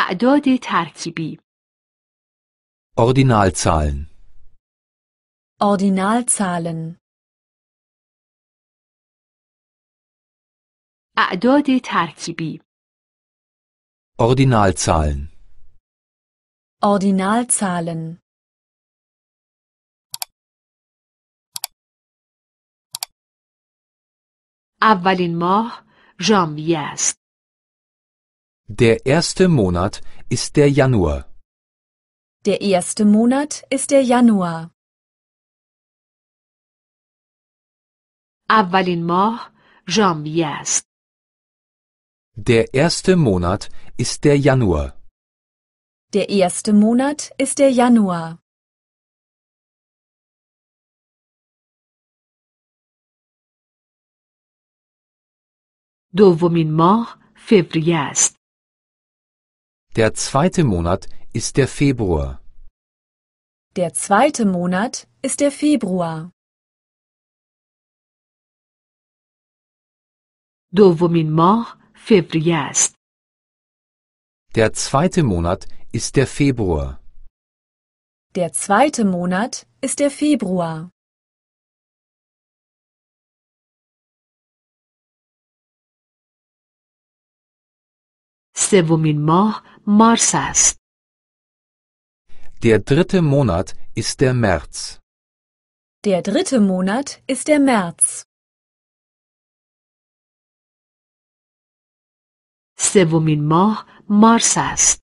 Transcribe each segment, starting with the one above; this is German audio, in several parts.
اعداد ترکیبی Ordinalzahlen. Ordinalzahlen. اعداد ترکیبی Ordinalzahlen. Ordinalzahlen. اولین ماه ژانویه است Der erste Monat ist der Januar. Der erste Monat ist der Januar. اولین ماه ژانویه است Der erste Monat ist der Januar. Der erste Monat ist der Januar. دومین ماه فوریه است Der zweite Monat ist der Februar. Der zweite Monat ist der Februar. دومین ماه فوریه است Der zweite Monat ist der Februar. Der zweite Monat ist der Februar. سومین ماه مارس است Der dritte Monat ist der März. Der dritte Monat ist der März. سومین ماه مارس است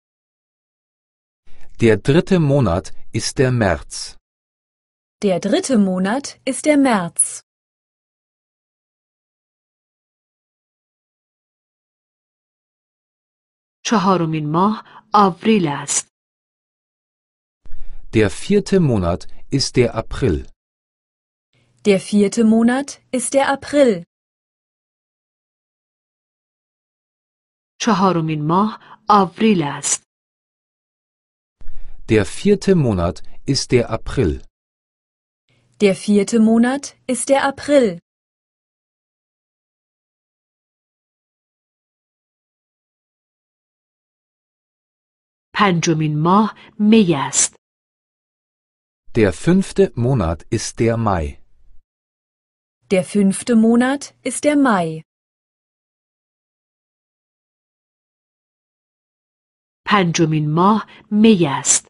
Der dritte Monat ist der März. Der dritte Monat ist der März. چهارمین ماه آوریل است Der vierte Monat ist der April. Der vierte Monat ist der April. چهارمین ماه آوریل است Der vierte Monat ist der April. Der vierte Monat ist der April. پنجمین ماه می است Der fünfte Monat ist der Mai. Der fünfte Monat ist der Mai. پنجمین ماه می است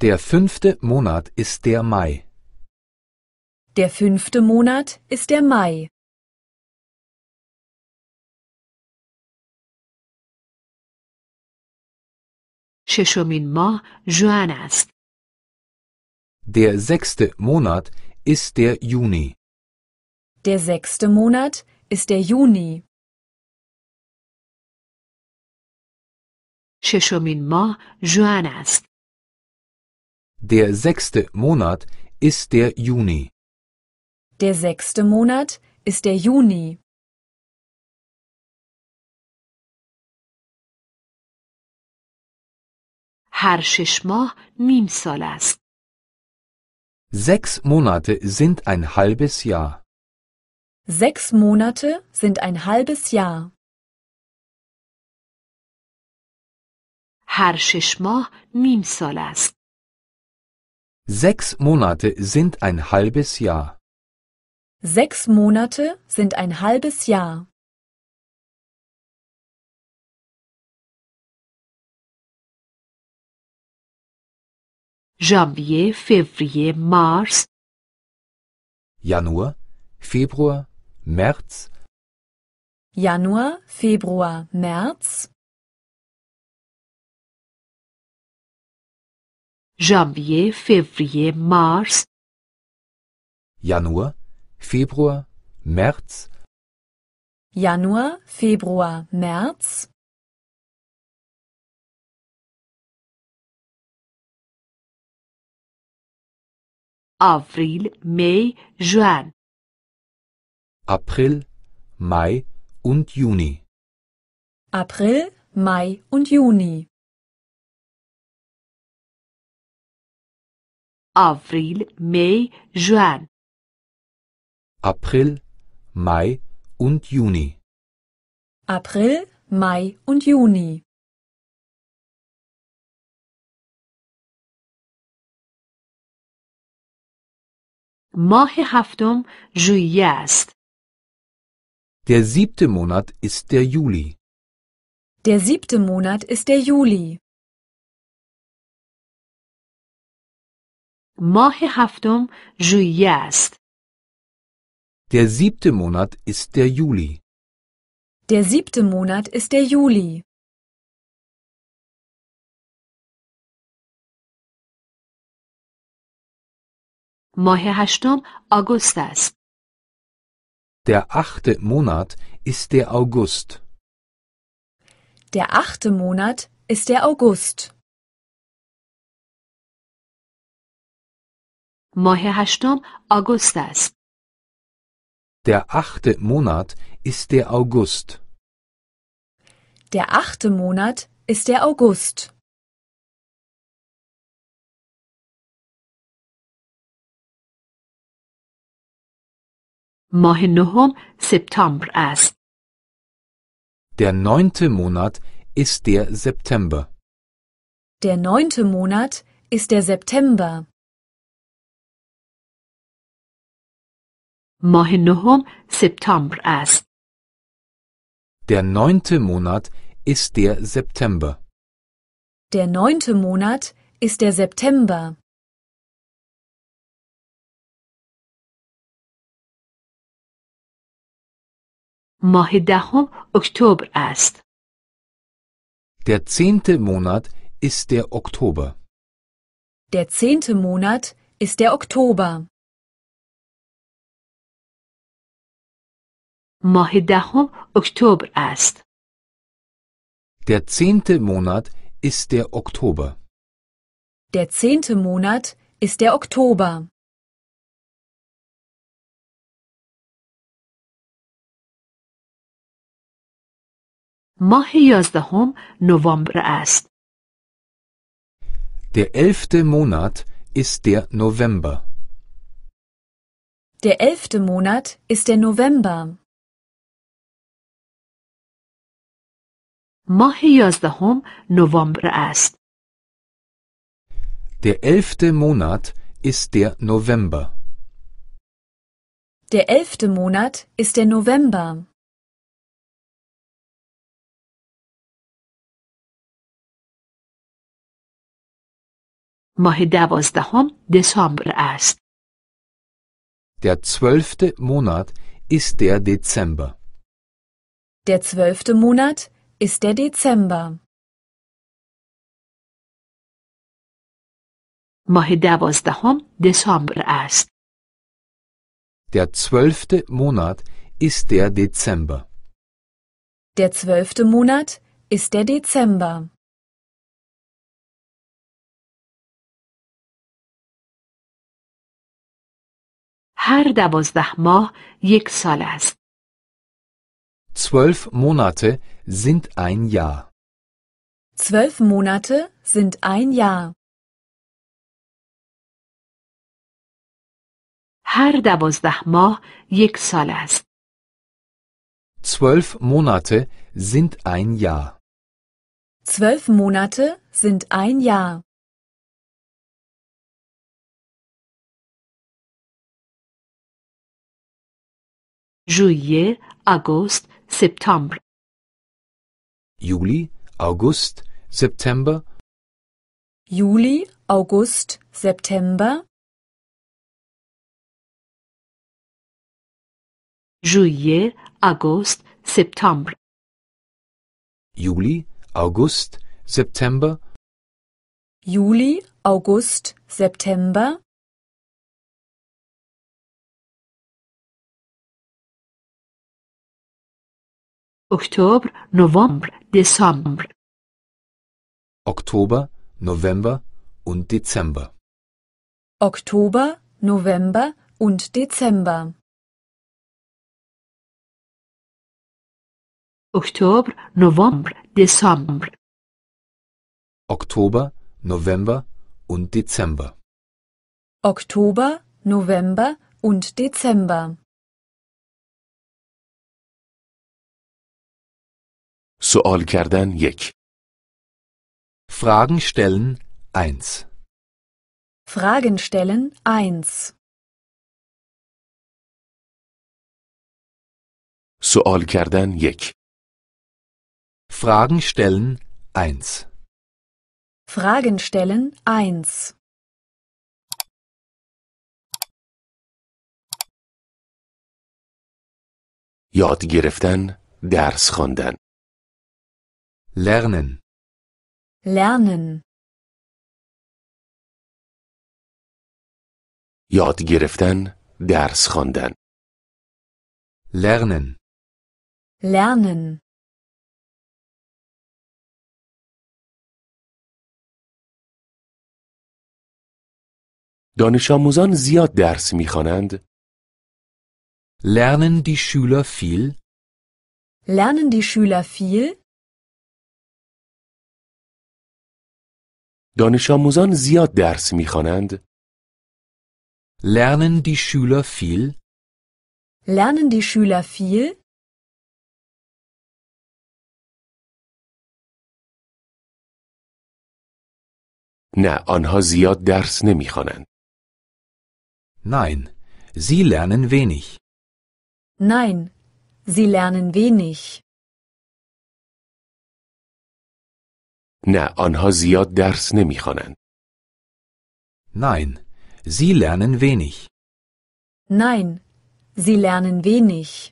Der fünfte Monat ist der Mai. Der fünfte Monat ist der Mai. ششمین ماه ژوئن است Der sechste Monat ist der Juni. Der sechste Monat ist der Juni. ششمین ماه ژوئن است Der sechste Monat ist der Juni. Der sechste Monat ist der Juni. هر شش ماه نیم سال است Sechs Monate sind ein halbes Jahr. Sechs Monate sind ein halbes Jahr. هر شش ماه نیم سال است Sechs Monate sind ein halbes Jahr. Sechs Monate sind ein halbes Jahr. Janvier, Février, Mars. Januar, Februar, März. Januar, Februar, März. Janvier, Février, Mars. Januar, Februar, März. Januar, Februar, März. avril, Mai, Juin. April, Mai und Juni. April, Mai und Juni. April, Mai, Juin. April, Mai und Juni. April, Mai und Juni. ماه هفتم ژوئیه است. Der siebte Monat ist der Juli. Der siebte Monat ist der Juli. ماه هفتم ژوئیه است. Der siebte Monat ist der Juli. Der siebte Monat ist der Juli. ماه هشتم آگوست است. Der achte Monat ist der August. Der achte Monat ist der August. ماه هشتم آگوست است. Der achte Monat ist der August. Der achte Monat ist der August. ماه نهم سپتامبر است. Der neunte Monat ist der September. Der neunte Monat ist der September. ماه نهم سپتامبر است. Der neunte Monat ist der September. Der neunte Monat ist der September. ماه دهم اکتبر است. Der zehnte Monat ist der Oktober. Der zehnte Monat ist der Oktober. ماه دهم اکتبر است. Der zehnte Monat ist der Oktober. Der zehnte Monat ist der Oktober. ماه یازدهم نوامبر است. Der elfte Monat ist der November. Der elfte Monat ist der November. ماه یازدهم نوامبر است. Der elfte Monat ist der November. Der elfte Monat ist der November. ماه دوازدهم دسامبر است. Der zwölfte Monat ist der Dezember. Der zwölfte Monat ist der Dezember. ماه دوازدهم دسامبر است. Der zwölfte Monat ist der Dezember. Der zwölfte Monat ist der Dezember. هر دوازده ماه یک سال است. Zwölf Monate sind ein Jahr. Zwölf Monate sind ein Jahr. هر دوازده ماه یک سال است. Zwölf Monate sind ein Jahr. Zwölf Monate sind ein Jahr. juillet, agost, septembre. Juli, August, September. Juli, August, September. Juillet, August, Septembre. Juli, August, September. Juli, August, September. Oktober, November, Dezember. Oktober, November und Dezember. Oktober, November und Dezember. Oktober, November, Dezember. Oktober, November und Dezember. Oktober, November und Dezember. سوال کردن یک Fragen stellen 1 Fragen stellen 1 سوال کردن یک Fragen stellen 1 Fragen stellen 1 یاد گرفتن درس خواندن Lernen. Lernen. یاد گرفتن درس خواندن Lernen. Lernen. دانش آموزان زیاد درس میخوانند Lernen die Schüler viel? Lernen die Schüler viel? دانش آموزان زیاد درس میخوانند Lernen die Schüler viel? Lernen die Schüler viel? نه آنها زیاد درس نمیخوانند Nein, sie lernen wenig. Nein, sie lernen wenig. نه آنها زیاد درس نمی‌خوانند Nein, sie lernen wenig. Nein, sie lernen wenig.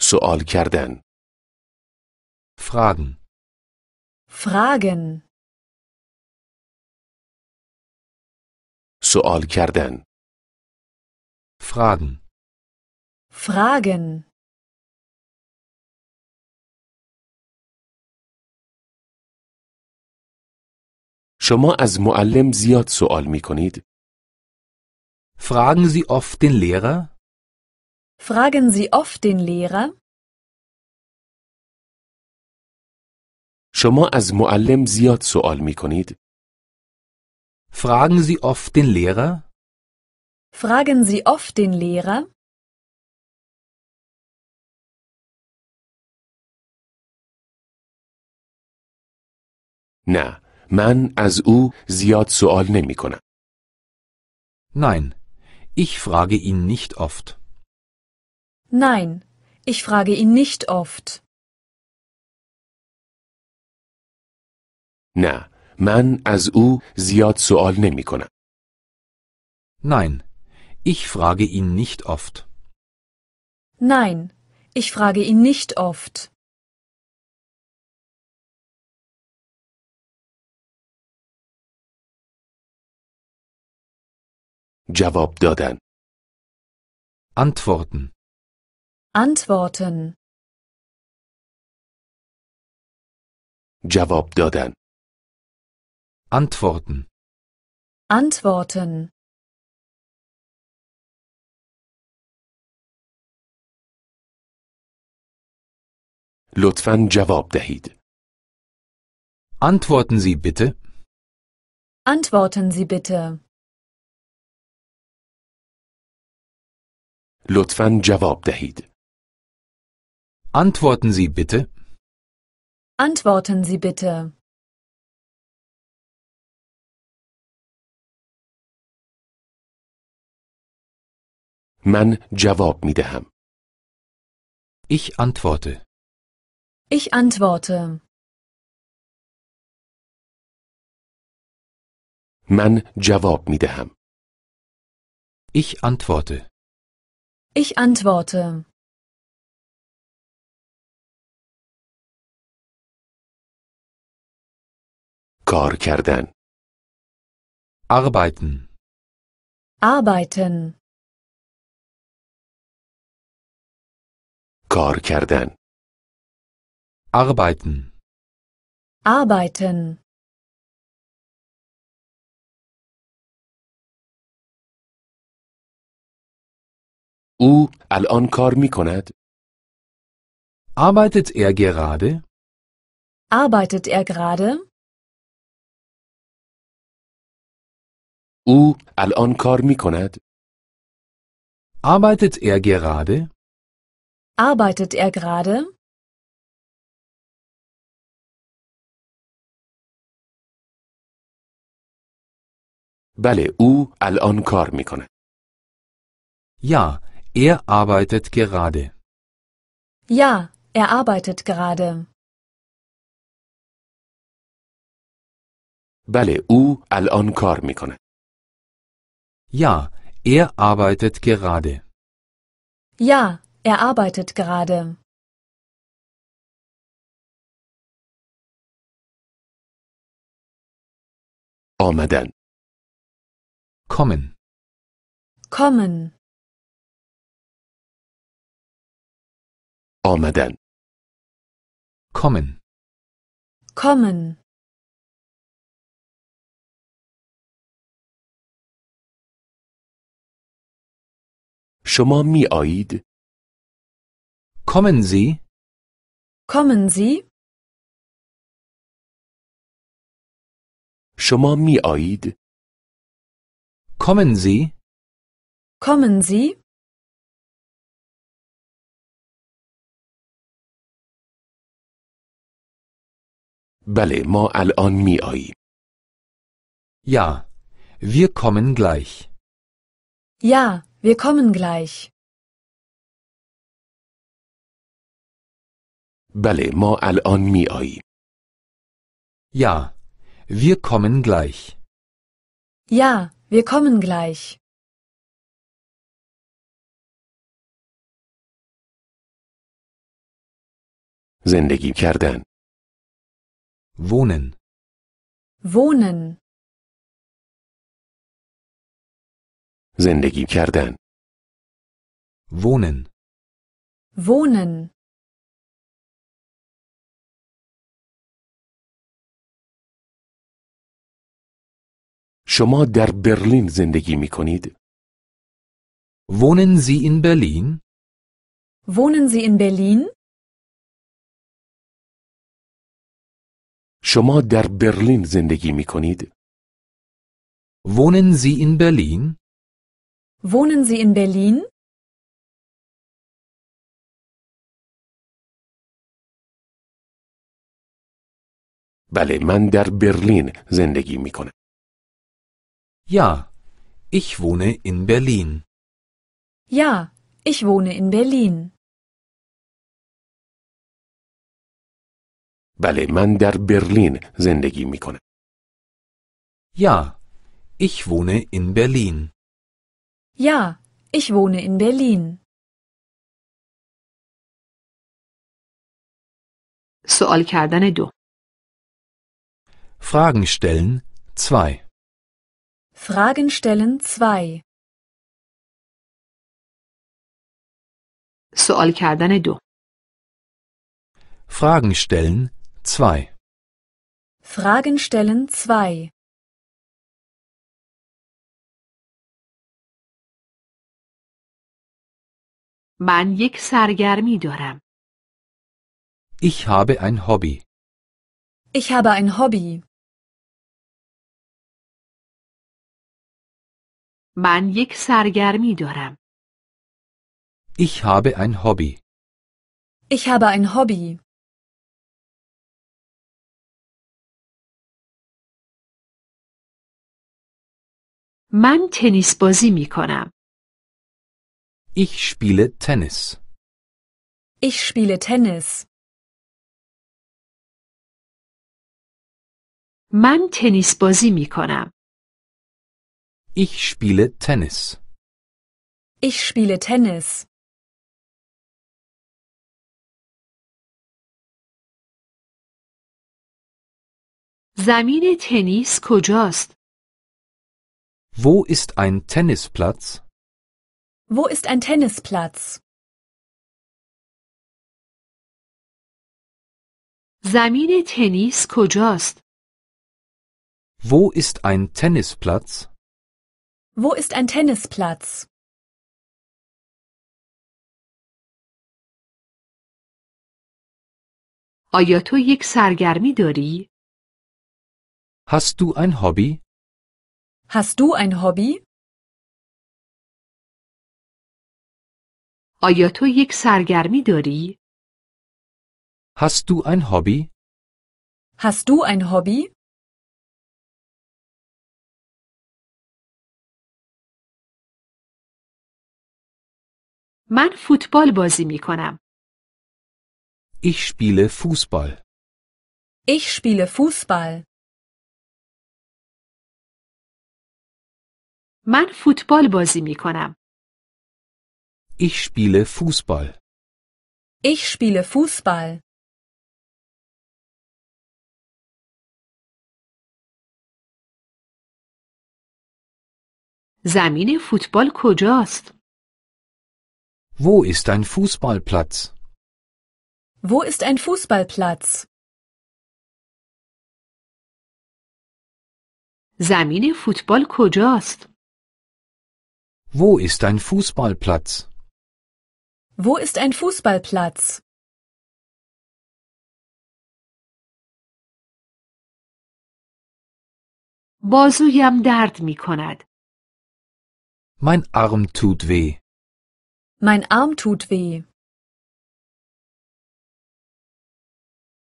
سوال کردن Fragen. Fragen. سوال کردن Fragen. Fragen. شما از معلم زیاد سوال می کنید Fragen Sie oft den Lehrer? Fragen Sie oft den Lehrer? شما از معلم زیاد سوال می کنید Fragen Sie oft den Lehrer? Fragen Sie oft den Lehrer? نه من از او زیاد سوال نمی کنم Nein, ich frage ihn nicht oft. Nein, ich frage ihn nicht oft. نه من از او زیاد سوال نمی کنم Nein, ich frage ihn nicht oft. Nein, ich frage ihn nicht oft. جواب دادن Antworten. Antworten. جواب دادن Antworten. Antworten. لطفا جواب دهید Antworten Sie bitte. Antworten Sie bitte. لطفا جواب دهید Antworten Sie bitte. Antworten Sie bitte. من جواب می دهم Ich antworte. Ich antworte. من جواب می دهم Ich antworte. Ich antworte. کار کردن Arbeiten. Arbeiten. کار کردن Arbeiten. Arbeiten. او الان کار می کند Arbeitet er gerade? Arbeitet er gerade? او الان کار می کند Arbeitet er gerade? Arbeitet er gerade? بله او الان کار می کند. Ja, er arbeitet gerade. Ja, er arbeitet gerade. بله او الان کار می کند. Ja, er arbeitet gerade. Ja, er arbeitet gerade. آمدن Kommen. Kommen. آمدن Kommen. Kommen. شما می آیید؟ Kommen Sie? Kommen Sie? شما می آیید؟ Kommen Sie? Kommen Sie? بله ما الان می آییم. Ja, wir kommen gleich. Ja, wir kommen gleich. بله ما الان می آییم. Ja, wir kommen gleich. Ja, wir kommen gleich. زندگی کردن Wohnen. Wohnen. زندگی کردن Wohnen. Wohnen. شما در برلین زندگی می کنید؟ Wohnen Sie in Berlin? Wohnen Sie in Berlin? شما در برلین زندگی می کنید؟ Wohnen Sie in Berlin? Wohnen Sie in Berlin? بله من در برلین زندگی می کنم. Ja, ich wohne in Berlin. Ja, ich wohne in Berlin. بله من در برلین زندگی می کنم. Ja, ich wohne in Berlin. Ja, ich wohne in Berlin. سوال کردن دو Fragen stellen 2. Fragen stellen 2. سوال کردن دو Fragen stellen 2. Fragen stellen 2. من یک سرگرمی دارم. Ich habe ein Hobby. Ich habe ein Hobby. من یک سرگرمی دارم. Ich habe ein Hobby. Ich habe ein Hobby. من تنیس بازی می کنم. Ich spiele Tennis. Ich spiele Tennis. من تنیس بازی می کنم. Ich spiele Tennis. Ich spiele Tennis. زمین تنیس کجاست؟ Wo ist ein Tennisplatz? Wo ist ein Tennisplatz? زمین تنیس کجاست؟ Wo ist ein Tennisplatz? Wo ist ein Tennisplatz? آیا تو یک سرگرمی داری؟ Hast du ein Hobby? Hast du ein Hobby? آیا تو یک سرگرمی داری؟ Hast du ein Hobby? Hast du ein Hobby? من فوتبال بازی می کنم. Ich spiele Fußball. Ich spiele Fußball. من فوتبال بازی می کنم. Ich spiele Fußball. Ich spiele Fußball. زمین فوتبال کجاست؟ Wo ist ein Fußballplatz? Wo ist ein Fußballplatz? زمین فوتبال کجاست؟ Wo ist ein Fußballplatz? Wo ist ein Fußballplatz? بازویم درد می کند. Mein Arm tut weh. Mein Arm tut weh.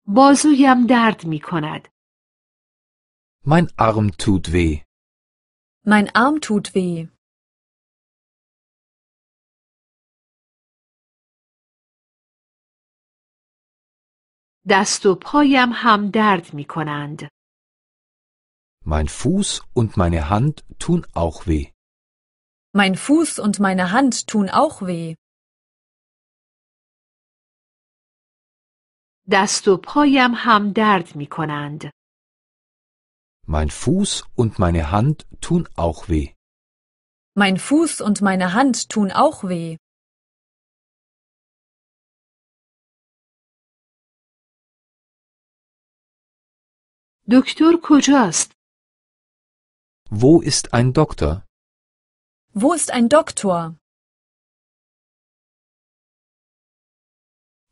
بازویم درد می کند. Mein Arm tut weh. Mein Arm tut weh. دست و پایم هم درد می کنند. Mein Fuß und meine Hand tun auch weh. Mein Fuß und meine Hand tun auch weh. دست و پایم هم درد می کنند. Mein Fuß und meine Hand tun auch weh. Mein Fuß und meine Hand tun auch weh. دکتر کجاست؟ Wo ist ein Doktor? Wo ist ein Doktor?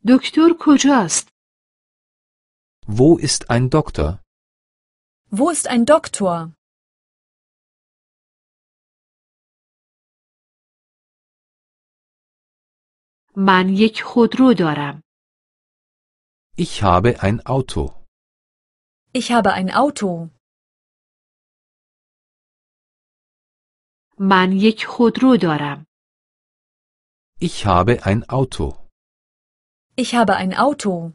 دکتر کجاست؟ Wo ist ein Doktor? Wo ist ein Doktor? من یک خودرو دارم. Ich habe ein Auto. Ich habe ein Auto. من یک خودرو دارم. Ich habe ein Auto. Ich habe ein Auto.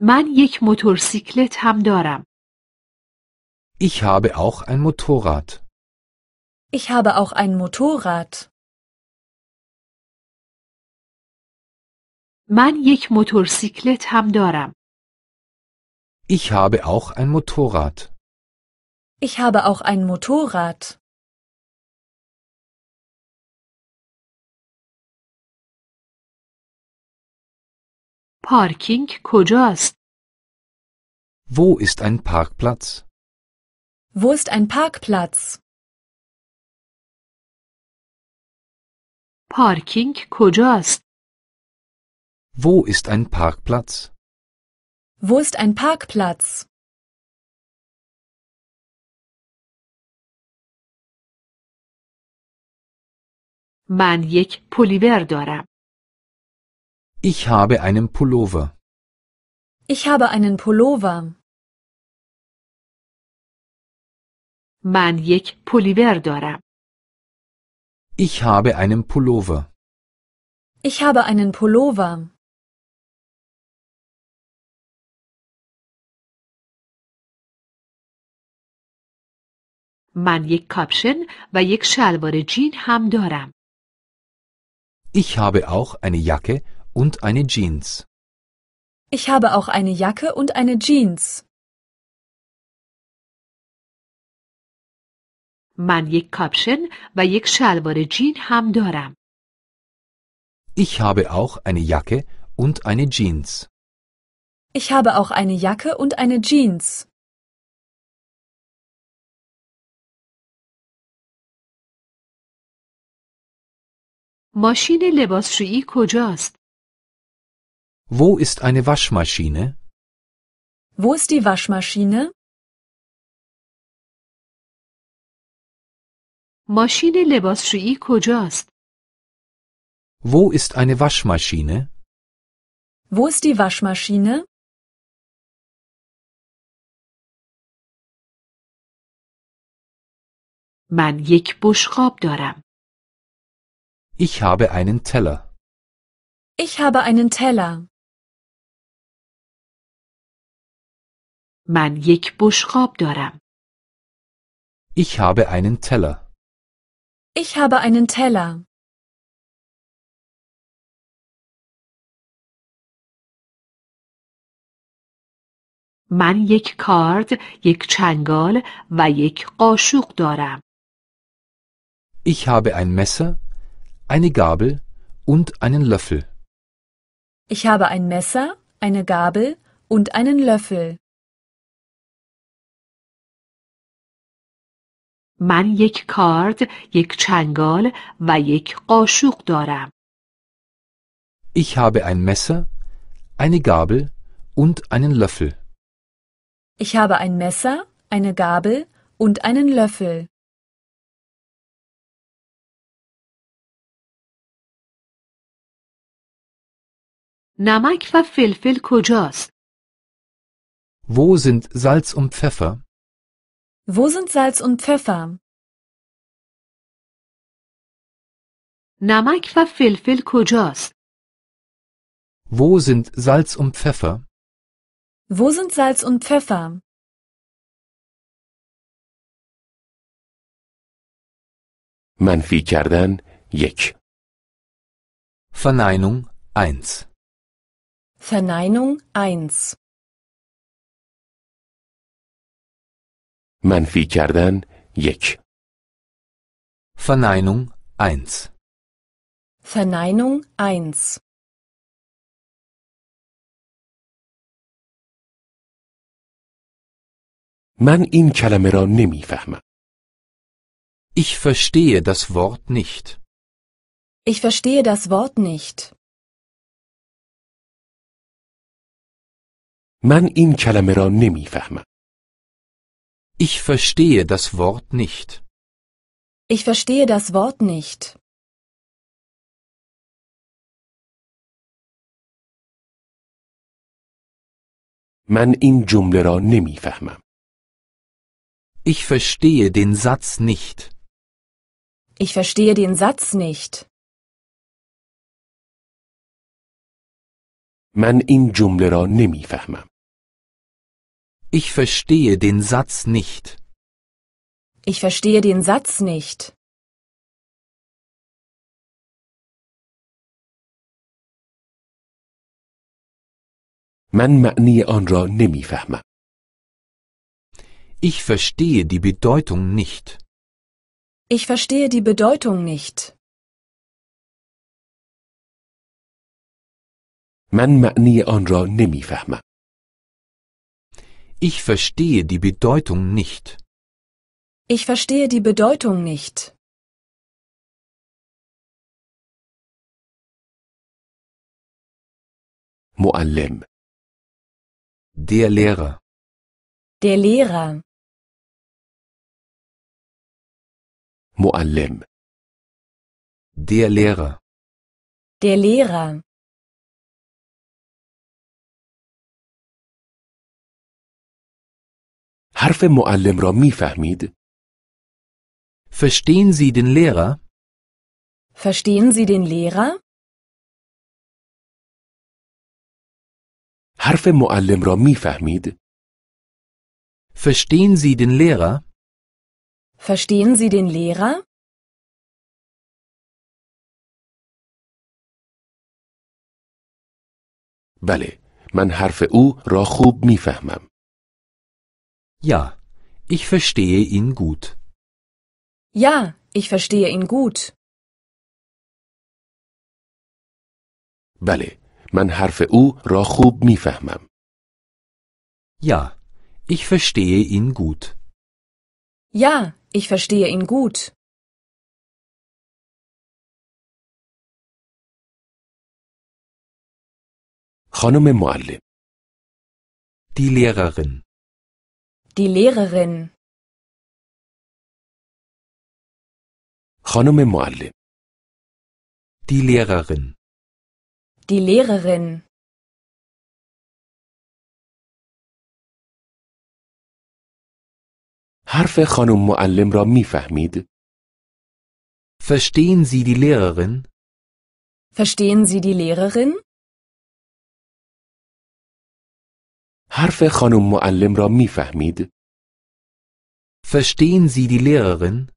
من یک موتورسیکلت هم دارم. Ich habe auch ein Motorrad. Ich habe auch ein Motorrad. من یک موتورسیکلت هم دارم. Ich habe auch ein Motorrad. Ich habe auch ein Motorrad. پارکینگ کجاست؟ Wo ist ein Parkplatz? Wo ist ein Parkplatz? پارکینگ کجاست؟ Wo ist ein Parkplatz? Wo ist ein Parkplatz? من یک پلیور دارم. Ich habe einen Pullover. Ich habe einen Pullover. من یک پلیور دارم. Ich habe einen Pullover. Ich habe einen Pullover. من یک کاپشن و یک شلوار جین هم دارم. Ich habe auch eine Jacke und eine Jeans. Ich habe auch eine Jacke und eine Jeans. من یک کاپشن و یک شلوار جین هم دارم. Ich habe auch eine Jacke und eine Jeans. Ich habe auch eine Jacke und eine Jeans. ماشین لباسشویی کجاست؟ Wo ist eine Waschmaschine? Wo ist die Waschmaschine? ماشین لباسشویی کجاست؟ Wo ist eine Waschmaschine? Wo ist die Waschmaschine? من یک بشقاب دارم. Ich habe einen Teller. Ich habe einen Teller. من یک بشقاب دارم. Ich habe einen Teller. Ich habe einen Teller. من یک کارد، یک چنگال و یک قاشق دارم. Ich habe ein Messer, eine Gabel und einen Löffel. Ich habe ein Messer, eine Gabel und einen Löffel. من یک کارد، یک چنگال و یک قاشق دارم. Ich habe ein Messer, eine Gabel und einen Löffel. Ich habe ein Messer, eine Gabel und einen Löffel. نمک و فلفل کجاست؟ Wo sind Salz und Pfeffer? Wo sind Salz und Pfeffer? نمک و فلفل کجاست؟ Wo sind Salz und Pfeffer? Wo sind Salz und Pfeffer? منفی کردن یک Verneinung 1. Verneinung 1. منفی کردن یک Verneinung 1. Verneinung 1. من این کلمه را نمیفهمم Ich verstehe das Wort nicht. Ich verstehe das Wort nicht. من این کلمه را نمیفهمم Ich verstehe das Wort nicht. Ich verstehe das Wort nicht. من این جمله را نمیفهمم Ich verstehe den Satz nicht. Ich verstehe den Satz nicht. من این جمله را نمیفهمم Ich verstehe den Satz nicht. Ich verstehe den Satz nicht. من معنی آن را نمیفهمم Ich verstehe die Bedeutung nicht. Ich verstehe die Bedeutung nicht. من معنی آن را نمیفهمم Ich verstehe die Bedeutung nicht. Ich verstehe die Bedeutung nicht. معلم Der Lehrer. Der Lehrer. معلم Der Lehrer. Der Lehrer. حرف معلم را می‌فهمید Verstehen Sie den Lehrer? Verstehen Sie den Lehrer? حرف معلم را می‌فهمید Verstehen Sie den Lehrer? Verstehen Sie den Lehrer? بله من حرف او را خوب می‌فهمم Ja, ich verstehe ihn gut. Ja, ich verstehe ihn gut. بله من حرف او را خوب میفهمم Ja, ich verstehe ihn gut. Ja, ich verstehe ihn gut. خانم معلم Die Lehrerin. Die Lehrerin. خانم معلم Die Lehrerin. Die Lehrerin. حرف خانم معلم را میفهمید؟ Verstehen Sie die Lehrerin? Verstehen Sie die Lehrerin? حرف خانم معلم را میفهمید؟ Verstehen Sie die Lehrerin?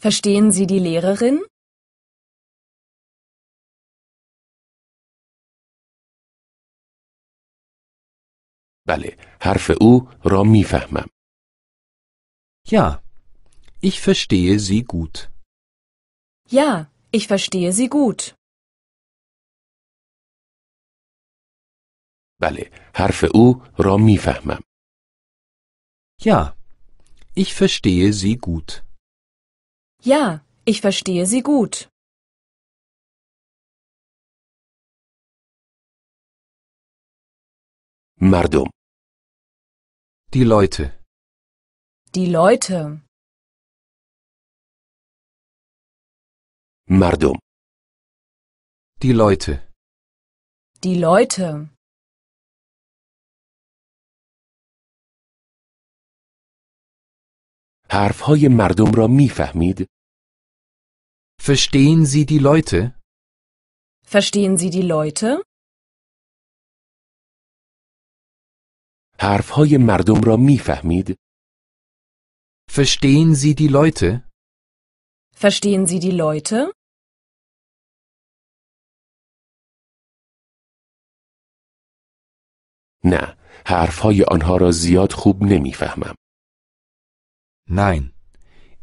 Verstehen Sie die Lehrerin? بله حرف او را میفهمم Ja, ich verstehe Sie gut. Ja, ich verstehe Sie gut. بله حرف او را میفهمم Ja, ich verstehe Sie gut. Ja, ich verstehe Sie gut. مردم Die Leute. Die Leute. مردم Die Leute. Die Leute. حرفهای مردم را می‌فهمید؟ Verstehen Sie die Leute? Verstehen Sie die Leute? حرفهای مردم را می‌فهمید؟ Verstehen Sie die Leute? Verstehen Sie die Leute? نه حرفهای آنها را زیاد خوب نمی‌فهمم Nein,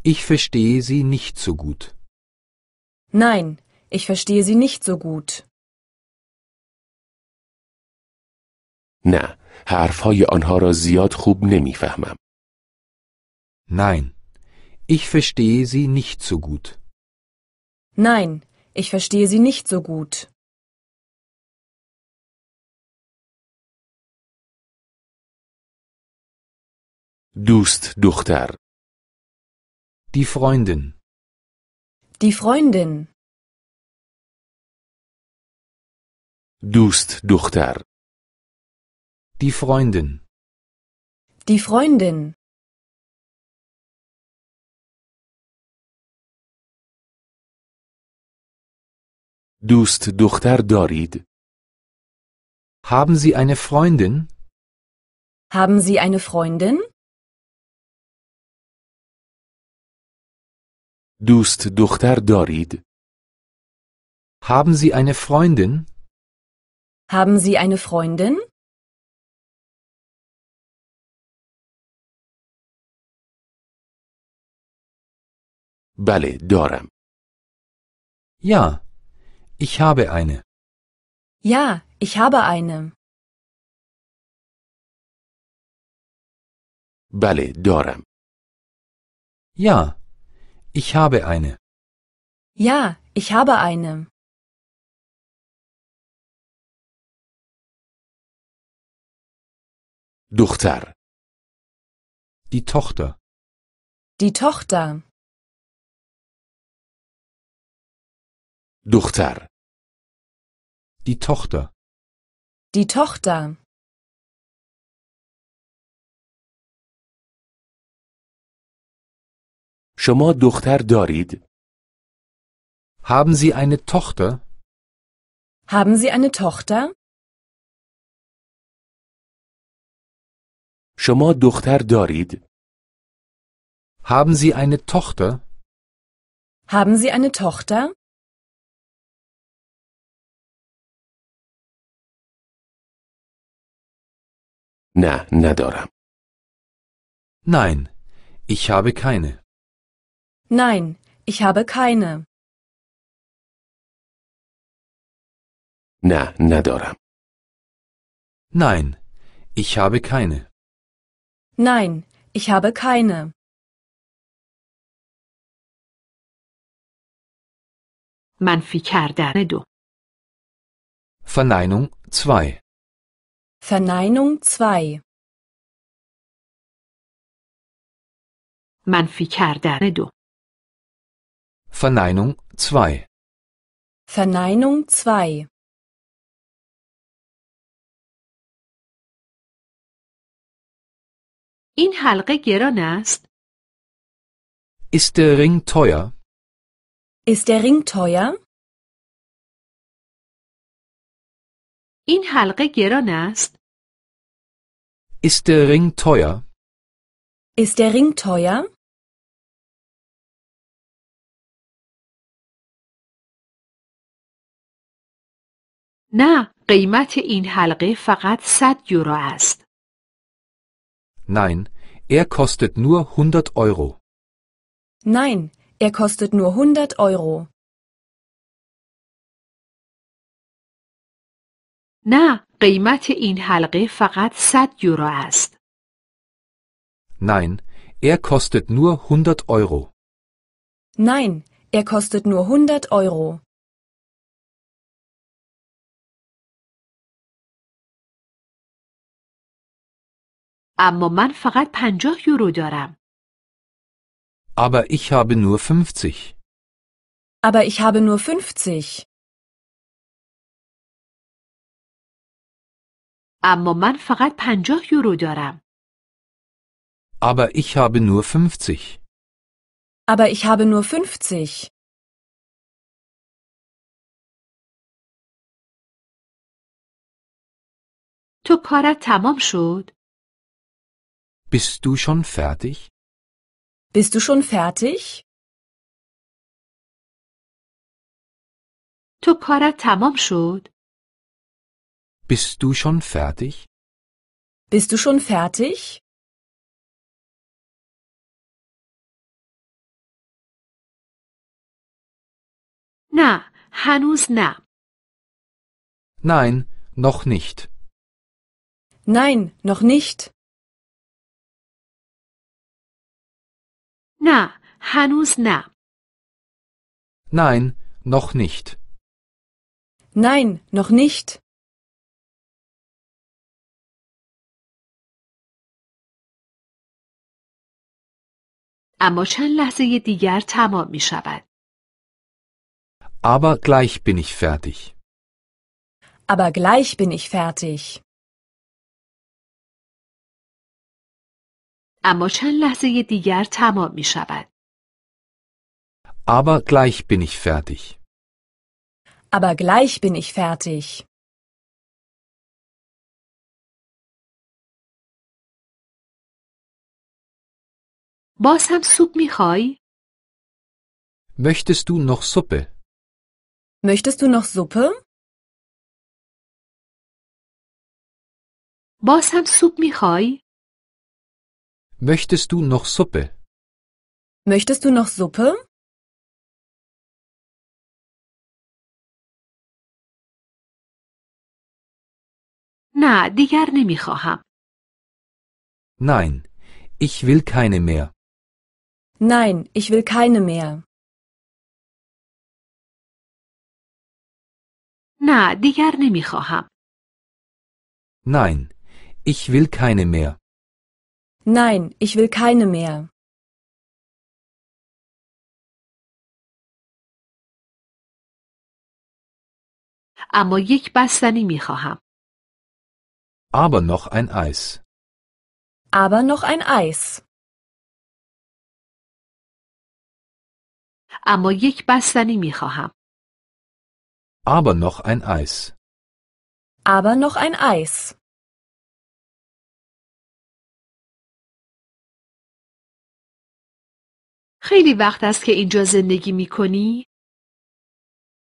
ich verstehe Sie nicht so gut. Nein, ich verstehe Sie nicht so gut. نه حرفهای آنها را زیاد خوب نمیفهمم Nein, ich verstehe Sie nicht so gut. Nein, ich verstehe Sie nicht so gut. دوست دختر Die Freundin. Die Freundin. دوست دختر Die Freundin. Die Freundin. دوست دختر دارید؟ Haben Sie eine Freundin? Haben Sie eine Freundin? دوست دختر دارید؟ Haben Sie eine Freundin? Haben Sie eine Freundin? بله دارم Ja, ich habe eine. Ja, ich habe eine. بله دارم Ja, ich habe eine. Ja, ich habe eine. دختر Die Tochter. Die Tochter. دختر Die Tochter. Die Tochter. شما دختر دارید؟ Haben Sie eine Tochter? Haben Sie eine Tochter? شما دختر دارید؟ Haben Sie eine Tochter? Haben Sie eine Tochter? نه ندارم Nein, ich habe keine. Nein, ich habe keine. نه ندارم Nein, ich habe keine. Nein, ich habe keine. منفی کردن دو Verneinung 2. Verneinung 2. منفی کردن دو Verneinung 2. Verneinung 2. این حلقه گران است Ist der Ring teuer? Ist der Ring teuer? این حلقه گران است. Ist der Ring teuer? Ist der Ring teuer? نه، قیمت این حلقه فقط 100 یورو است. Nein, er kostet nur 100 Euro. Nein, er kostet nur 100 Euro. نه، قیمت این حلقه فقط 100 یورو است. Nein, er kostet nur 100 Euro. Nein, er kostet nur 100 Euro. اما من فقط 50 یورو دارم. Aber ich habe nur 50. Aber ich habe nur 50. اما من فقط 50 یورو دارم. Aber ich habe nur 50. Aber ich habe nur 50. تو کارت تمام شد؟ Bist du schon fertig? Bist du schon fertig? تو کارت تمام شد؟ Bist du schon fertig? Bist du schon fertig? نه، هنوز نه. Nein, noch nicht. Nein, noch nicht. نه، هنوز نه. Nein, noch nicht. Nein, noch nicht. اما چند لحظه دیگر تمام می شود. Aber gleich bin ich fertig. Aber gleich bin ich fertig. اما چند لحظه دیگر تمام می شود. Aber gleich bin ich fertig. Aber gleich bin ich fertig. باز هم سوپ می خوای؟ Möchtest du noch Suppe? Möchtest du noch Suppe? باز هم سوپ می خوای؟ Möchtest du noch Suppe? Möchtest du noch Suppe? نه دیگر نمی خواهم. Nein, ich will keine mehr. Nein, ich will keine mehr. نه دیگر نمی خواهم. Nein, ich will keine mehr. Nein, ich will keine mehr. اما یک بستنی می خواهم. Aber noch ein Eis. Aber noch ein Eis. اما یک بستنی می خواهم. Aber noch ein Eis. Aber noch ein Eis. خیلی وقت است که اینجا زندگی می کنی؟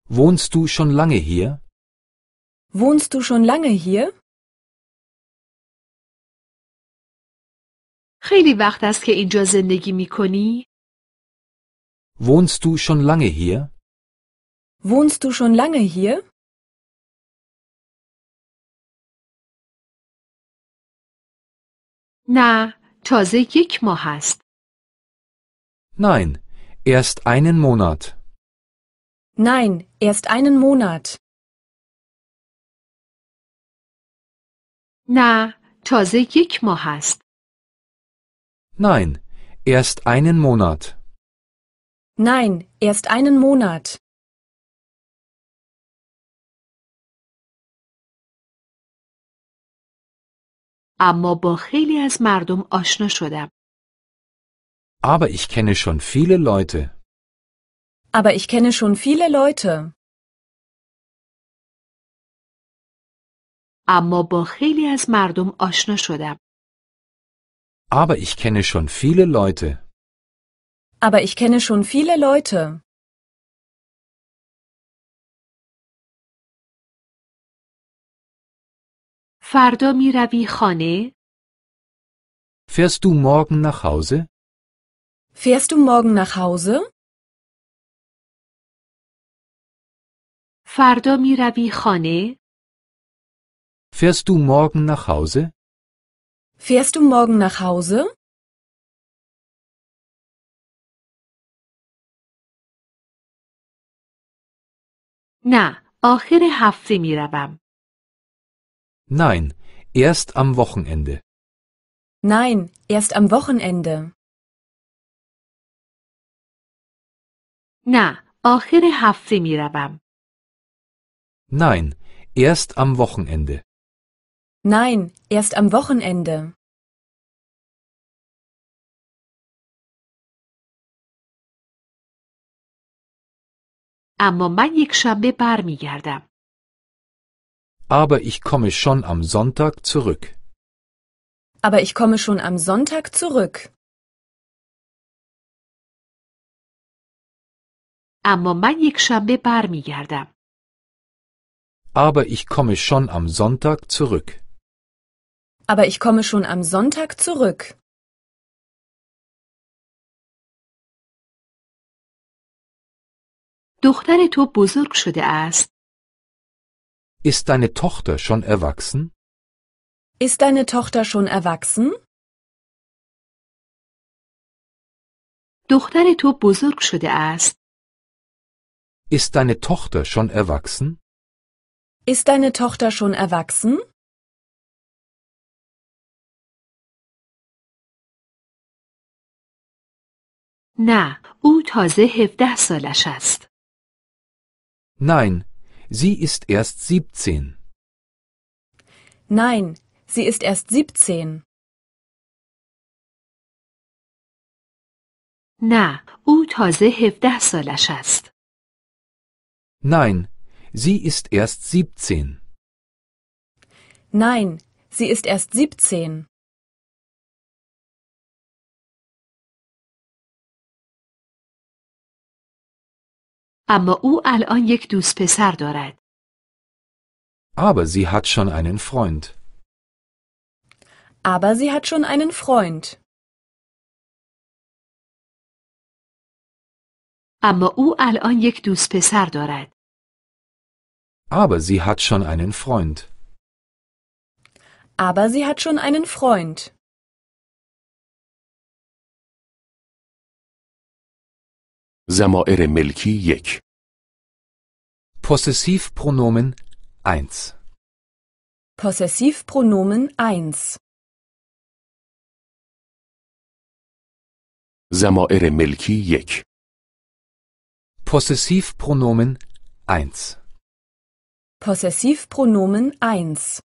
Wohnst du schon lange hier? Wohnst du schon lange hier? خیلی وقت است که اینجا زندگی می کنی؟ Wohnst du schon lange hier? Wohnst du schon lange hier? نه تازه یک ماه است. Nein, erst einen Monat. Nein, erst einen Monat. نه تازه یک ماه است. Nein, erst einen Monat. Nein, erst einen Monat. اما با خیلی از مردم آشنا شدم. Aber ich kenne schon viele Leute. Aber ich kenne schon viele Leute. اما با خیلی از مردم آشنا شدم. Aber ich kenne schon viele Leute. Aber ich kenne schon viele Leute. فردا می روی خانه؟ Fährst du morgen nach Hause? Fährst du morgen nach Hause? فردا می روی خانه؟ Fährst du morgen nach Hause? Fährst du morgen nach Hause? نه، آخر هفته می روم. Nein, erst am Wochenende. Nein, erst am Wochenende. نه، آخر هفته می روم. Nein, erst am Wochenende. Nein, erst am Wochenende. اما من یک شنبه بر می گردم. Aber ich komme schon am Sonntag zurück. Aber ich komme schon am Sonntag zurück. اما من یک شنبه بر می گردم. Aber ich komme schon am Sonntag zurück. Aber ich komme schon am Sonntag zurück. دختر تو بزرگ شده است. Ist deine Tochter schon erwachsen? Ist deine Tochter schon erwachsen? دختر تو بزرگ شده است. Ist deine Tochter schon erwachsen? Ist deine Tochter schon erwachsen? نه، او تازه 17 سالش است. Nein, sie ist erst 17. Nein, sie ist erst 17. نه، او تازه 17 سالش است. Nein, sie ist erst 17. Nein, sie ist erst 17. اما او الان یک دوست پسر دارد. Aber sie hat schon einen Freund. Aber sie hat schon einen Freund. اما او الان یک دوست پسر دارد. Aber sie hat schon einen Freund. Aber sie hat schon einen Freund. زمائر ملکی یک Possessivpronomen 1. Possessivpronomen 1. زمائر ملکی یک Possessivpronomen 1. Possessivpronomen 1.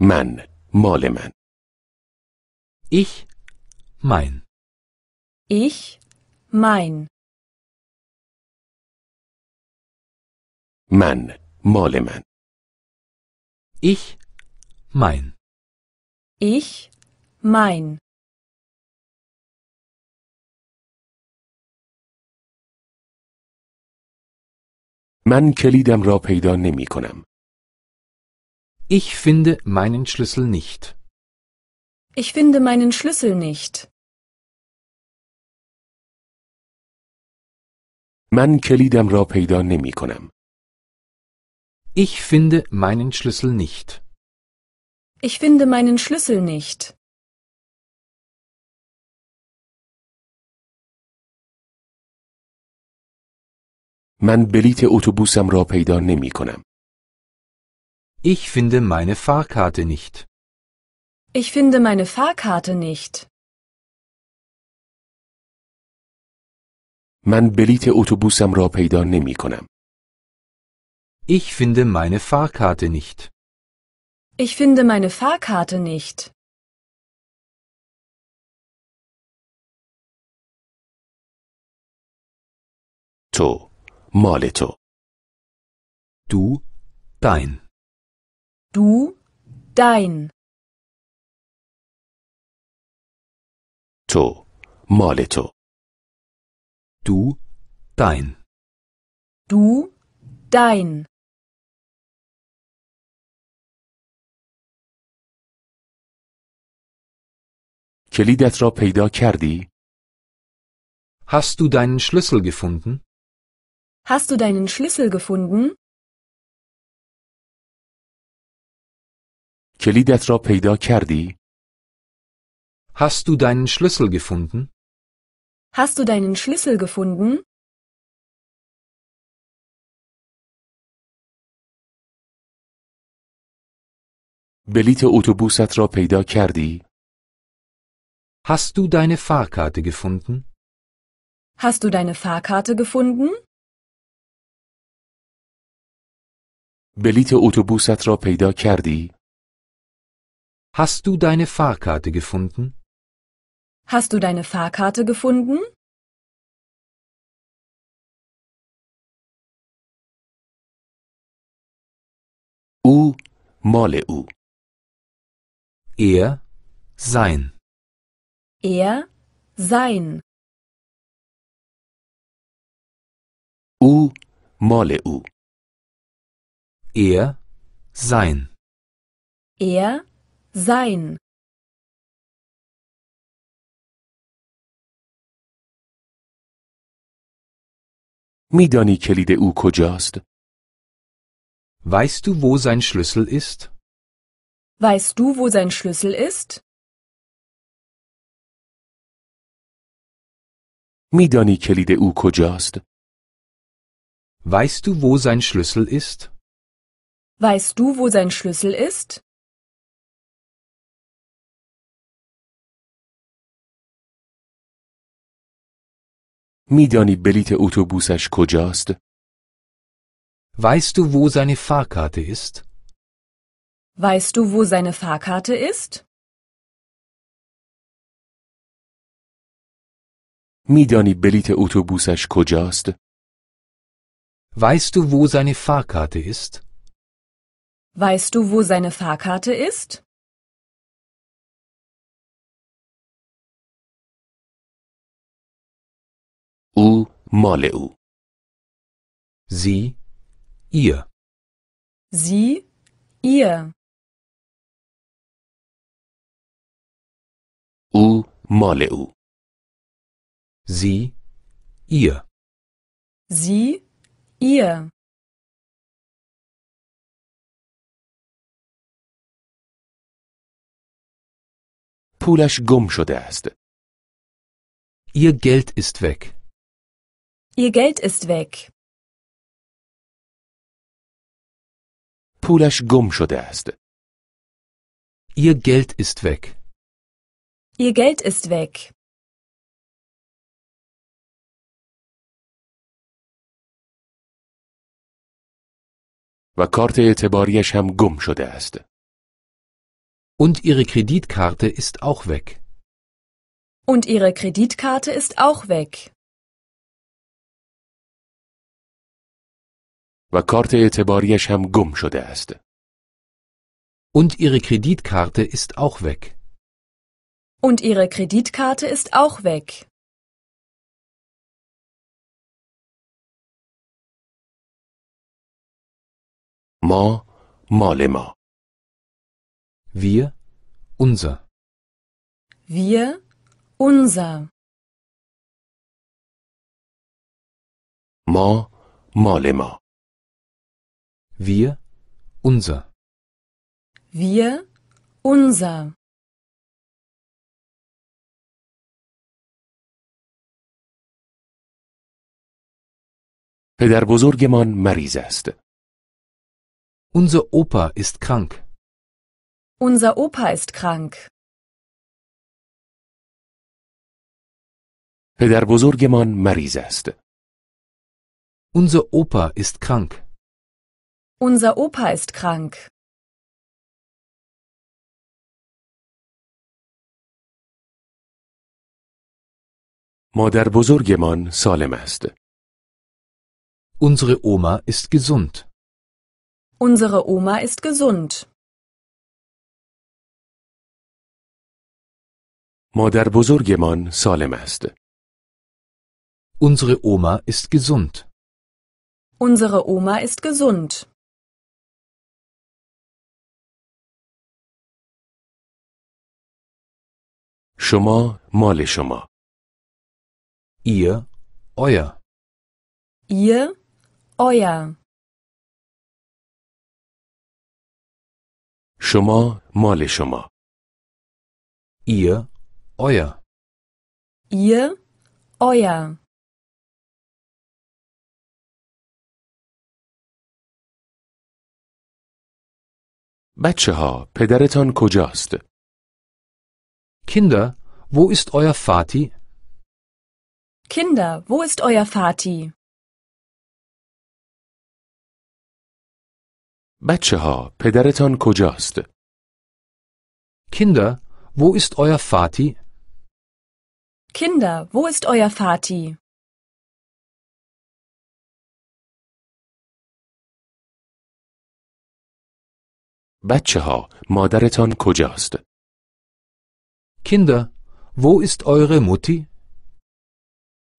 من مال من Ich, mein. Ich, mein. من مال من Ich, mein. Ich, mein. من کلیدم را پیدا نمی کنم Ich finde meinen Schlüssel nicht. Ich finde meinen Schlüssel nicht. من کلیدم را پیدا نمی کنم Ich finde meinen Schlüssel nicht. Ich finde meinen Schlüssel nicht. من بلیت اتوبوسم را پیدا نمی کنم Ich finde meine Fahrkarte nicht. Ich finde meine Fahrkarte nicht. من بلیت اتوبوسم را پیدا نمی کنم Ich finde meine Fahrkarte nicht. Ich finde meine Fahrkarte nicht. تو مال تو Du, dein. Du, dein. تو مال تو Du, dein. Du, dein. کلیدت را پیدا کردی؟ Hast du deinen Schlüssel gefunden? Hast du deinen Schlüssel gefunden? کلیدت را پیدا کردی؟ Hast du deinen Schlüssel gefunden? Hast du deinen Schlüssel gefunden? بلیت اتوبوست را پیدا کردی؟ Hast du deine Fahrkarte gefunden? Hast du deine Fahrkarte gefunden? بلیت اتوبوست را پیدا کردی؟ Hast du deine Fahrkarte gefunden? Hast du deine Fahrkarte gefunden? او مال او Er, sein. Er, sein. او مال او Er, sein. Er, sein. میدانی کلید او کجاست؟ Weißt du, wo sein Schlüssel ist? Weißt du, wo sein Schlüssel ist? میدانی کلید او کجاست؟ Weißt du, wo sein Schlüssel ist? Weißt du, wo sein Schlüssel ist? میدانی بلیت اتوبوسش کجاست؟ Weißt du, wo seine Fahrkarte ist? Weißt du, wo seine Fahrkarte ist? میدانی بلیت اتوبوسش کجاست؟ Weißt du, wo seine Fahrkarte ist? Weißt du, wo seine Fahrkarte ist? او مال او Sie, ihr. Sie, ihr. او مال او Sie, ihr. Sie, ihr. پولش گم شده است Ihr Geld ist weg. Ihr Geld ist weg. پولش گم شده است Ihr Geld ist weg. Ihr Geld ist weg. و کارت اعتباریش هم گم شده است Und ihre Kreditkarte ist auch weg. Und ihre Kreditkarte ist auch weg. و کارت اعتباریش هم گم شده است Und ihre Kreditkarte ist auch weg. Und ihre Kreditkarte ist auch weg. ما مال ما Wir, unser. Wir, unser. ما مال ما Wir, unser. Wir, unser. پدر بزرگمان مریض است Unser Opa ist krank. Unser Opa ist krank. پدر بزرگمان مریض است. Unser Opa ist krank. Unser Opa ist krank. مادر بزرگمان سالم است. Unsere Oma ist gesund. Unsere Oma ist gesund. مادر بزرگمان سالم است. Unsere Oma ist gesund. Unsere Oma ist gesund. شما مال شما. Ihr, euer. Ihr, euer. شما مال شما. Ihr, euer. Ihr, euer. بچه ها پدرتان کجاست؟ Kinder, wo ist euer Vati? Kinder, wo ist euer Vati? بچه ها پدرتان کجاست؟ Kinder, wo ist euer Vati? Kinder, wo ist euer Vati? بچه ها مادرتان کجاست؟ Kinder, wo ist eure Mutti?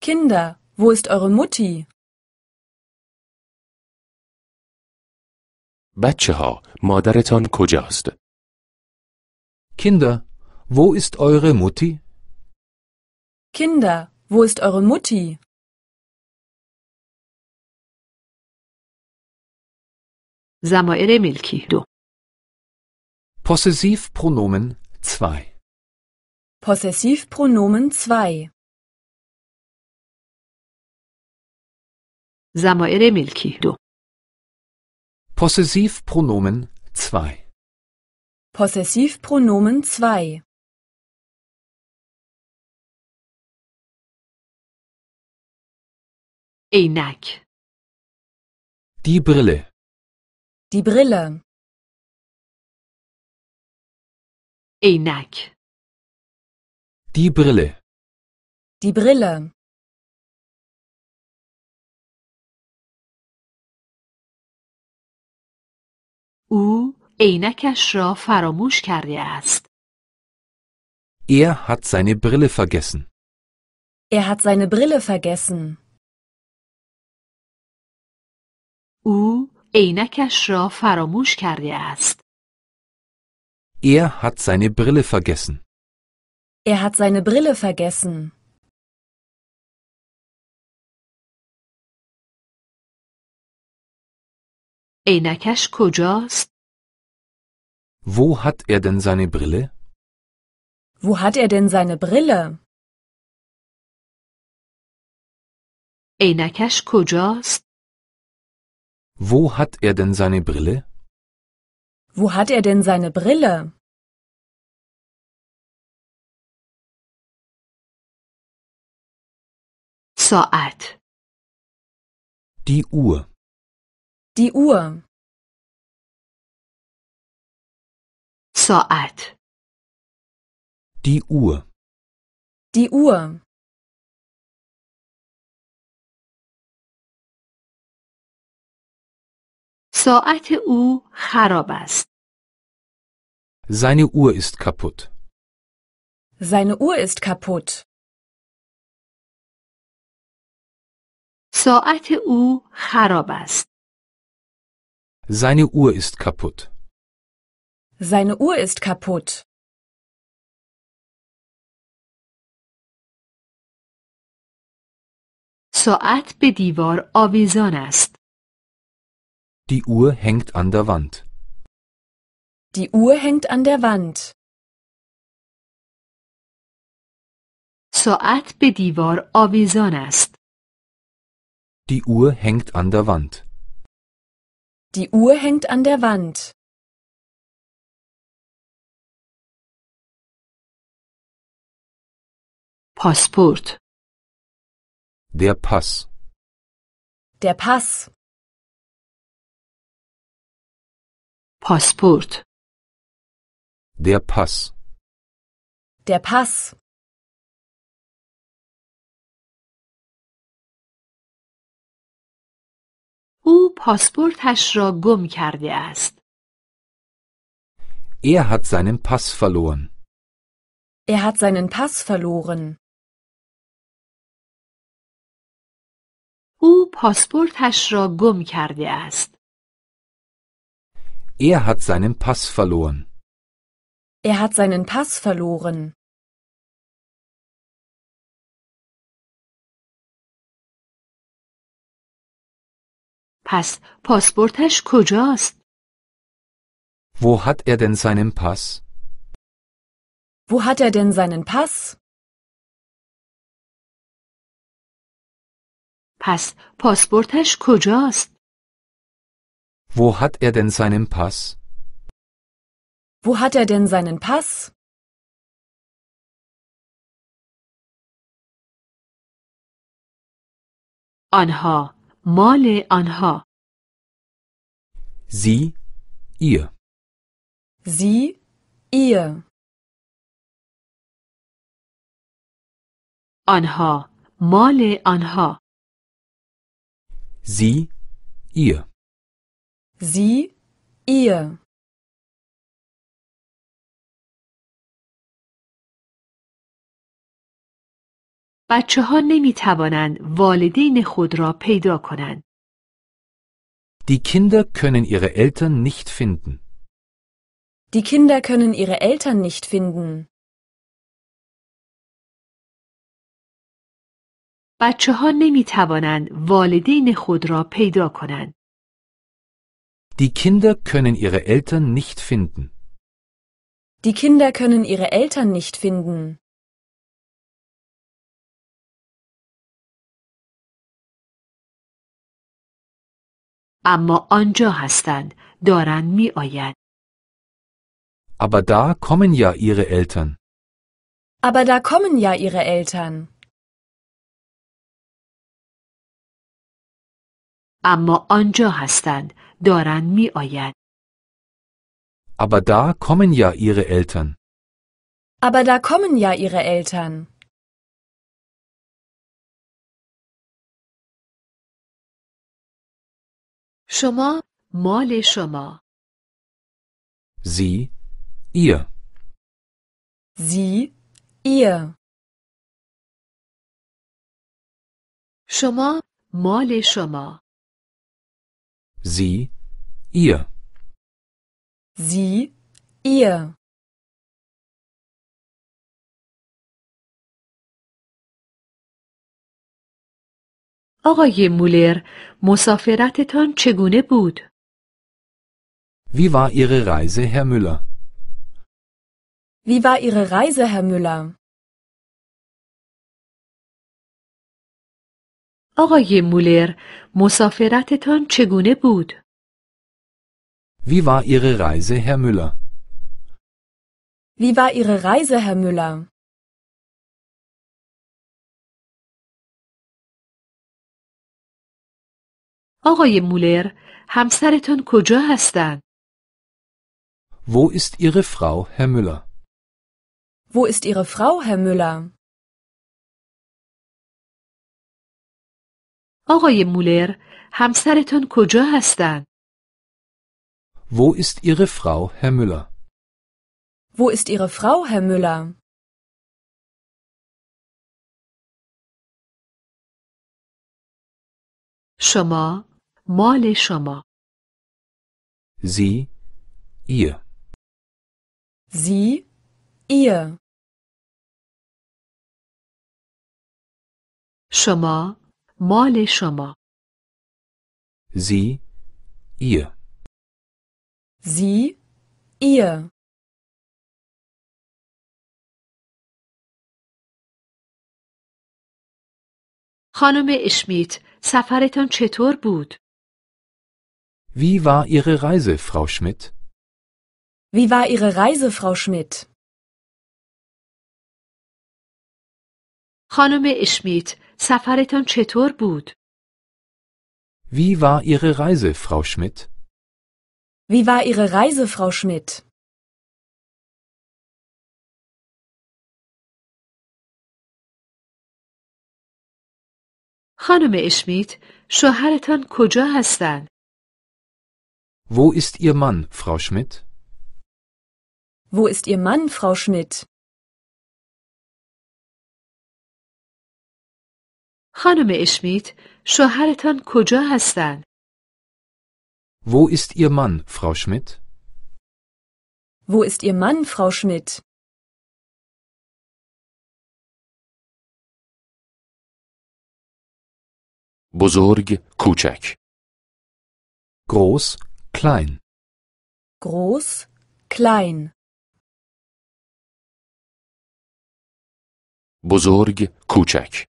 Kinder, wo ist eure Mutti? بچه ها مادرتان کجاست؟ Kinder, wo ist eure Mutti? Kinder, wo ist eure Mutti? Samoere Milki du. Possessivpronomen 2 Possessivpronomen 2 Samoere Milki du. Possessivpronomen 2 Possessivpronomen 2 عینک Die Brille. Die Brille. عینک Die Brille. Die Brille. او عینکش را فراموش کرده است Er hat seine Brille vergessen. Er hat seine Brille vergessen. او عینکش را فراموش کرده است Er hat seine Brille vergessen. Er hat seine Brille vergessen. عینکش کجاست Wo hat er denn seine Brille? Wo hat er denn seine Brille? عینکش کجاست Wo hat er denn seine Brille? Wo hat er denn seine Brille? ساعت Die Uhr. Die Uhr. ساعت Die Uhr. Die Uhr. ساعت او خراب است Seine Uhr ist kaputt. Seine Uhr ist kaputt. ساعت او خراب است Seine Uhr ist kaputt. Seine Uhr ist kaputt. ساعت به دیوار آویزان است Die Uhr hängt an der Wand. Die Uhr hängt an der Wand. ساعت به دیوار آویزان است Die Uhr hängt an der Wand. Die Uhr hängt an der Wand. پاسپورت Der Pass. Der Pass. پاسپورت Der Pass. Der Pass. او پاسپورتش را گم کرده است. Er hat seinen Pass verloren. Er hat seinen Pass verloren. او پاسپورتش را گم کرده است. Er hat seinen Pass verloren. Er hat seinen Pass verloren. پس پاسپورتش کجاست؟ Wo hat er denn seinen Pass? Wo hat er denn seinen Pass? پس پاسپورتش کجاست؟ Wo hat er denn seinen Pass? Wo hat er denn seinen Pass? آنها مال آنها Sie, ihr. Sie, ihr. آنها مال آنها Sie, ihr. Sie, ihr. بچه ها نمی توانند والدین خود را پیدا کنند. Die Kinder können ihre Eltern nicht finden. Die Kinder können ihre Eltern nicht finden. بچه ها نمی توانند والدین خود را پیدا کنند. Die Kinder können ihre Eltern nicht finden. Die Kinder können ihre Eltern nicht finden. اما آنجا هستند دارند می آیند. Aber da kommen ja ihre Eltern. Aber da kommen ja ihre Eltern. اما آنجا هستند دارند می آیند. Aber da kommen ja ihre Eltern. Aber da kommen ja ihre Eltern. شما مال شما Sie, ihr. Sie, ihr. شما مال شما Sie, ihr. Sie, ihr. آقای مولر مسافرتتان چگونه بود؟ Wie war Ihre Reise, Herr Müller? Wie war Ihre Reise, Herr Müller? آقای مولر مسافرتتان چگونه بود؟ Wie war Ihre Reise, Herr Müller? Wie war Ihre Reise, Herr Müller? آقای مولر همسرتان کجا هستند؟ Wo ist Ihre Frau, Herr Müller? Wo ist Ihre Frau, Herr Müller? آقای مولر همسرتان کجا هستند؟ Wo ist Ihre Frau, Herr Müller? Wo ist Ihre Frau, Herr Müller? شما مال شما Sie, ihr. Sie, ihr. شما مال شما Sie, ihr. Sie, ihr. خانم اشمیت سفرتان چطور بود؟ Wie war Ihre Reise, Frau Schmidt? Wie war Ihre Reise, Frau Schmidt? خانم اشمیت سفرتان چطور بود؟ Wie war Ihre Reise, Frau Schmidt? Wie war Ihre Reise, Frau Schmidt? خانم اشمیت شوهرتان کجا هستند؟ Wo ist Ihr Mann, Frau Schmidt? Wo ist Ihr Mann, Frau Schmidt? خانم اشمیت شوهرتان کجا هستند؟ Wo ist Ihr Mann, Frau Schmidt? Wo ist Ihr Mann, Frau Schmidt? بزرگ کوچک Groß, klein. Groß, klein. بزرگ کوچک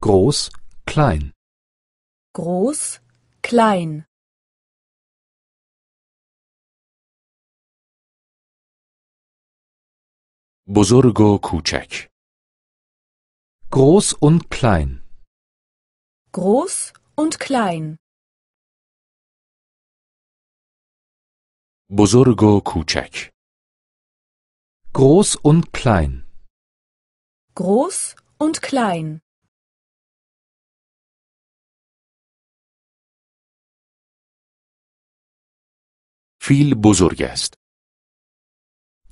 Groß, klein. Groß, klein. بزرگ و کوچک Groß und klein. Groß und klein. بزرگ و کوچک Groß und klein. Groß und klein. فیل بزرگ است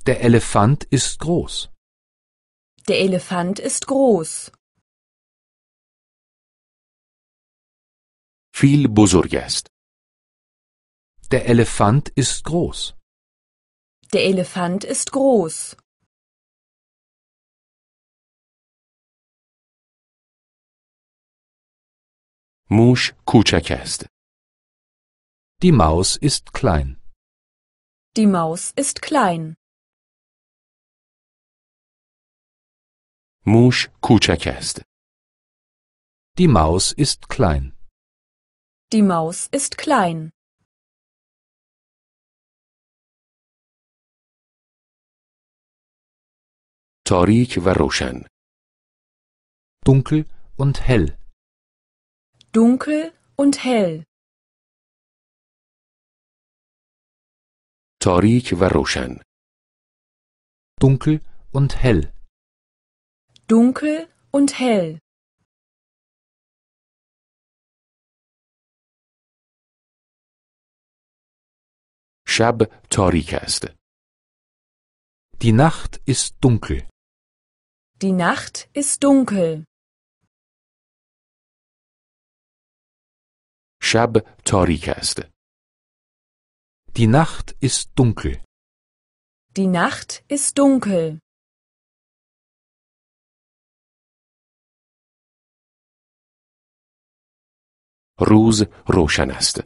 Der Elefant ist groß. Der Elefant ist groß. فیل بزرگ است Der Elefant ist groß. Der Elefant ist groß. موش کوچک است Die Maus ist klein. Die Maus ist klein. موش کوچک است Die Maus ist klein. Die Maus ist klein. تاریک و روشن Dunkel und hell. Dunkel und hell. تاریک و روشن Dunkel und hell. Dunkel und hell. شب تاریک است Die Nacht ist dunkel. Die Nacht ist dunkel. شب تاریک است Die Nacht ist dunkel. Die Nacht ist dunkel. روز روشن است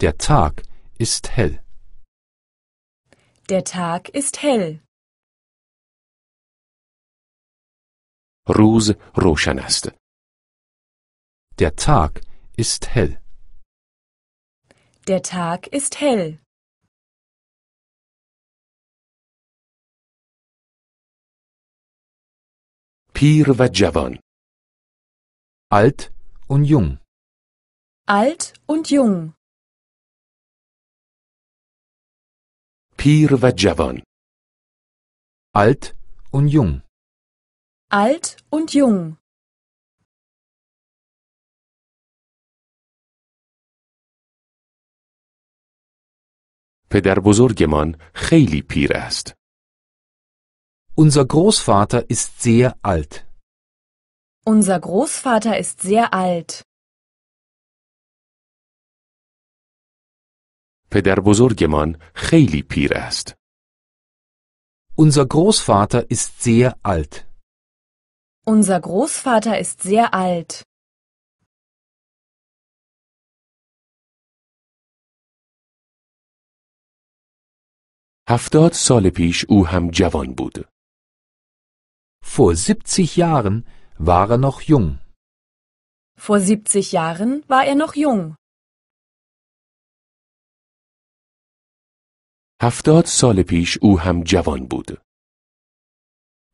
Der Tag ist hell. Der Tag ist hell. روز روشن است Der Tag ist hell. Der Tag ist hell. پیر و جوان Alt und jung. Alt und jung. پیر و جوان Alt und jung. Alt und jung. پدر بزرگمان خیلی پیر است Unser Großvater ist sehr alt. Unser Großvater ist sehr alt. پدر بزرگمان خیلی پیر است Unser Großvater ist sehr alt. Unser Großvater ist sehr alt. هفتاد سال پیش او هم جوان بود Vor 70 Jahren war er noch jung. Vor 70 Jahren war er noch jung. هفتاد سال پیش او هم جوان بود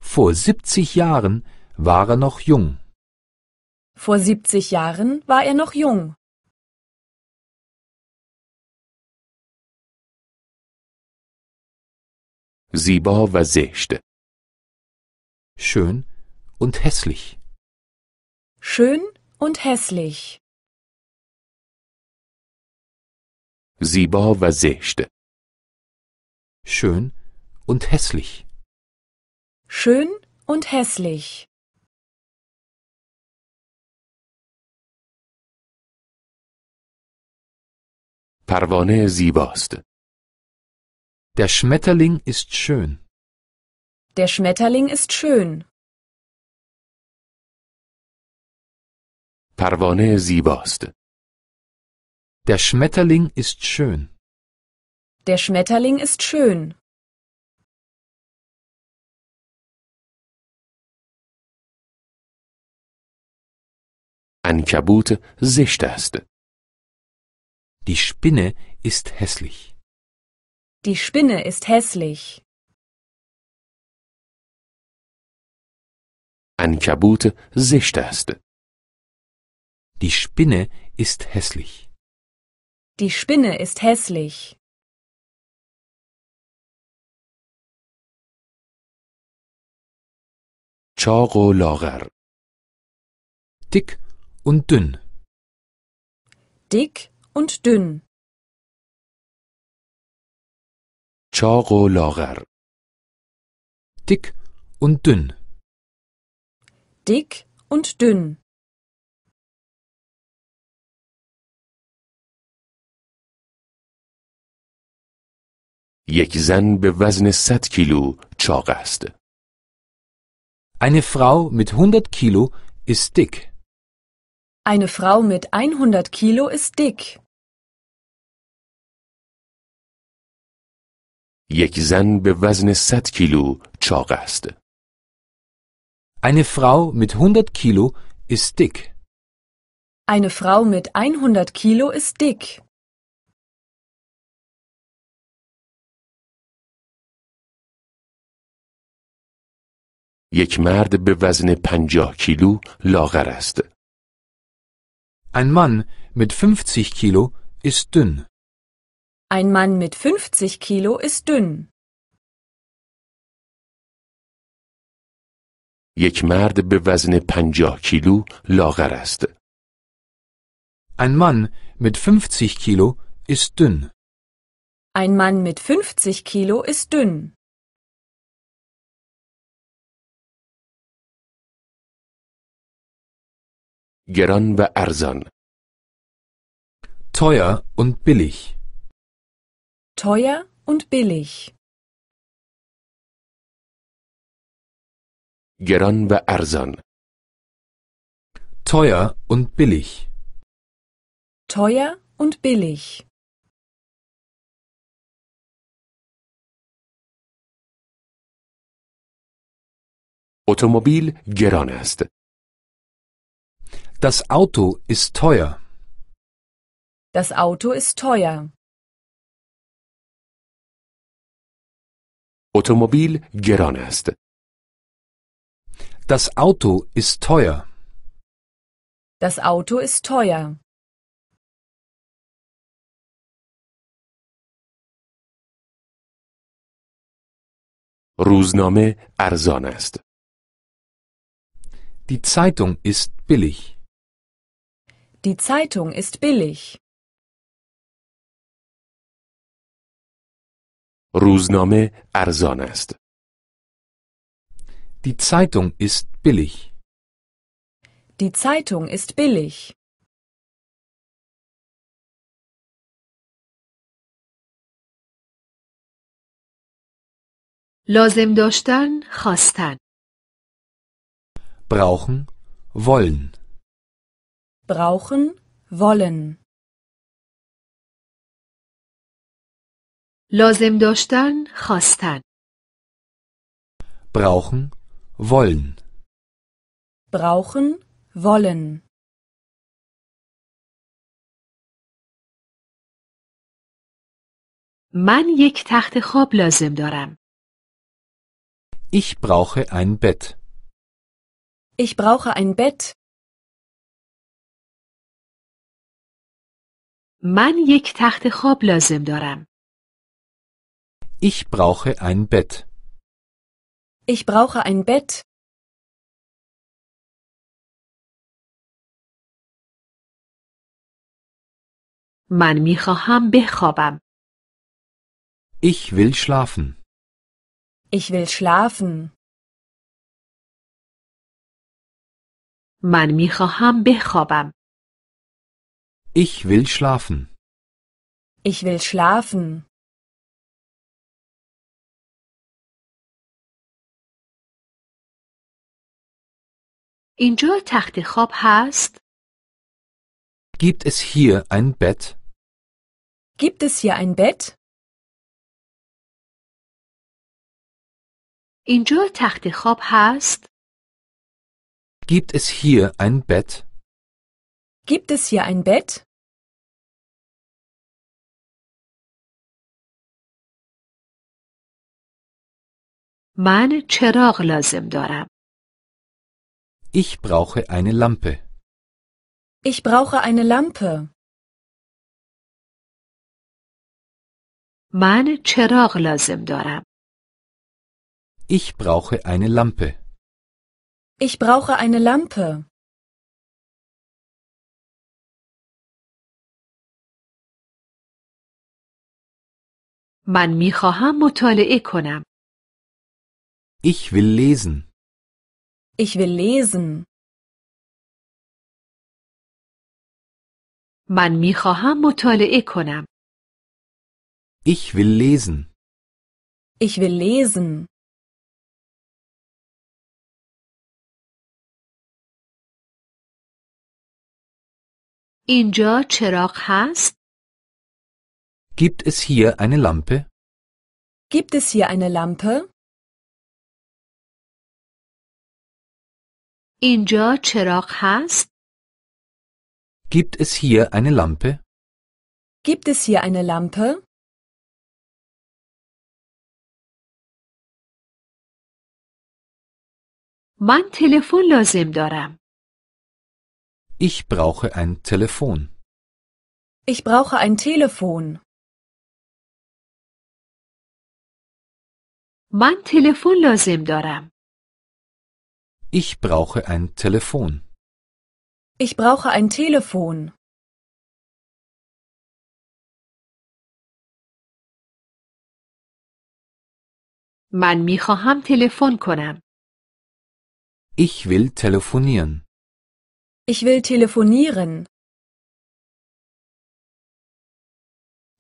Vor 70 Jahren war er noch jung. Vor 70 Jahren war er noch jung. زیبا و زشت Schön und hässlich. schön und hässlich, زیبا و زشت schön und hässlich, schön und hässlich, پروانه زیباست der Schmetterling ist schön, der Schmetterling ist schön, پروانه زیباست der Schmetterling ist schön, der Schmetterling ist schön, عنکبوت زشت است die Spinne ist hässlich, die Spinne ist hässlich, عنکبوت زشت است die Spinne ist hässlich, die Spinne ist hässlich, چاق و لاغر dick und dünn, dick und dünn, چاق و لاغر dick und dünn, dick und dünn, یک زن به وزن 100 کیلو چاق است eine Frau mit 100 Kilo ist dick, eine Frau mit 100 Kilo ist dick, یک زن به وزن 100 کیلو چاق است eine Frau mit 100 Kilo ist dick, eine Frau mit 100 Kilo ist dick, یک مرد به وزن 50 کیلو لاغر است ein Mann mit 50 Kilo ist dünn, ein Mann mit 50 Kilo ist dünn, یک مرد به وزن 50 کیلو لاغر است ein Mann mit 50 Kilo ist dünn, ein Mann mit 50 Kilo ist dünn, گران و ارزان teuer und billig, teuer und billig, گران و ارزان teuer und billig, teuer und billig, اتومبیل گران است das Auto ist teuer, das Auto ist teuer, اتومبیل گران است das Auto ist teuer, das Auto ist teuer, روزنامه ارزان است die Zeitung ist billig, die Zeitung ist billig, روزنامه ارزان است die Zeitung ist billig, die Zeitung ist billig, لازم داشتن خواستن brauchen, wollen, brauchen, wollen, لازم داشتن خواستن brauchen, wollen, brauchen, wollen, من یک تخت خواب لازم دارم ich brauche ein Bett, ich brauche ein Bett, من یک تخت خواب لازم دارم Ich brauche ein Bett. Ich brauche ein Bett. من میخواهم بخوابم. Ich will schlafen. Ich will schlafen. من میخواهم بخوابم. Ich will schlafen. Ich will schlafen. اینجا تخت خواب هست؟ Gibt es hier ein Bett? Gibt es hier ein Bett? اینجا تخت خواب هست؟ Gibt es hier ein Bett? Gibt es hier ein Bett? من چراغ لازم دارم. Ich brauche eine Lampe. Ich brauche eine Lampe. من چراغ لازم دارم. Ich brauche eine Lampe. Ich brauche eine Lampe. من می خواهم مطالعه کنم. Ich will lesen. Ich will lesen. من می خواهم مطالعه کنم. Ich will lesen. Ich will lesen. اینجا چراغ هست؟ Gibt es hier eine Lampe? Gibt es hier eine Lampe? اینجا چراغ هست؟ Gibt es hier eine Lampe? Gibt es hier eine Lampe? من تلفن لازم دارم. Ich brauche ein Telefon. Ich brauche ein Telefon. من تلفن لازم دارم. Ich brauche ein Telefon. Ich brauche ein Telefon. من می خواهم تلفن کنم. Ich will telefonieren. Ich will telefonieren.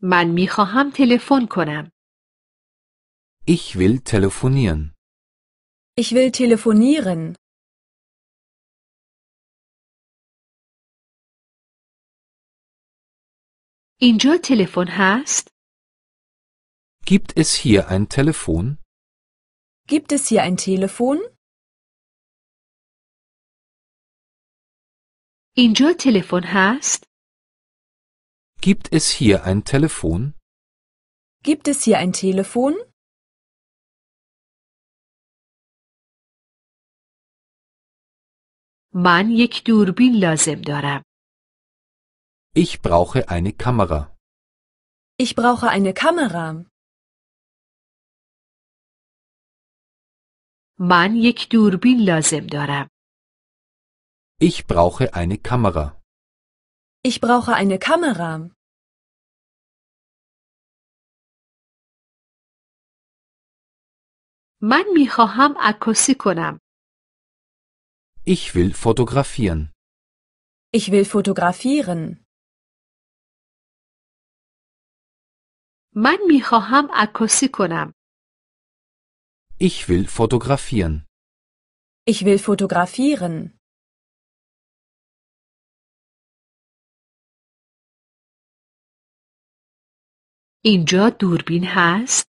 من می خواهم تلفن کنم. Ich will telefonieren. Ich will telefonieren. اینجا تلفن هست؟ Gibt es hier ein Telefon? Gibt es hier ein Telefon? اینجا تلفن هست؟ Gibt es hier ein Telefon? Gibt es hier ein Telefon? من یک دوربین لازم دارم. Ich brauche eine Kamera. Ich brauche eine Kamera. من یک دوربین لازم دارم. Ich brauche eine Kamera. Ich brauche eine Kamera. من می خواهم عکاسی کنم. Ich will fotografieren. Ich will fotografieren. من می خواهم عکاسی کنم. Ich will fotografieren. Ich will fotografieren. اینجا دوربین هست؟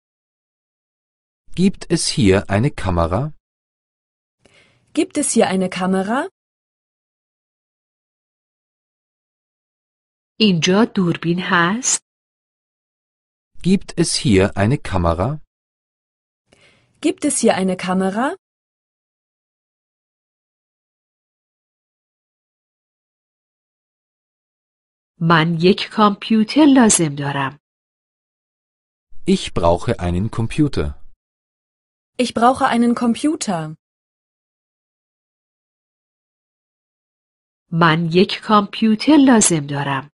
Gibt es hier eine Kamera? Gibt es hier eine Kamera? اینجا دوربین هست؟ Gibt es hier eine Kamera? Gibt es hier eine Kamera? من یک کامپیوتر لازم دارم. Ich brauche einen Computer. Ich brauche einen Computer. من یک کامپیوتر لازم دارم.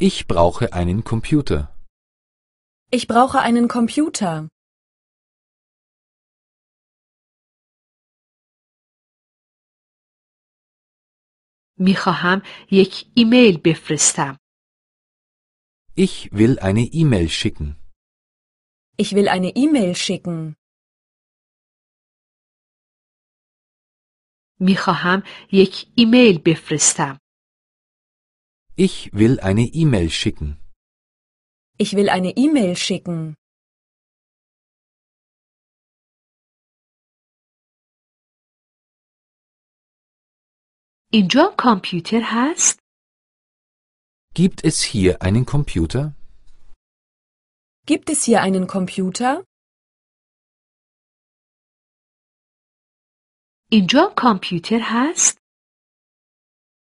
Ich brauche einen Computer. Ich brauche einen Computer. میخواهم یک ایمیل بفرستم. Ich will eine E-Mail schicken. Ich will eine E-Mail schicken. میخواهم یک ایمیل بفرستم. Ich will eine E-Mail schicken. Ich will eine E-Mail schicken. اینجا کامپیوتر هست؟ Gibt es hier einen Computer? Gibt es hier einen Computer? اینجا کامپیوتر هست؟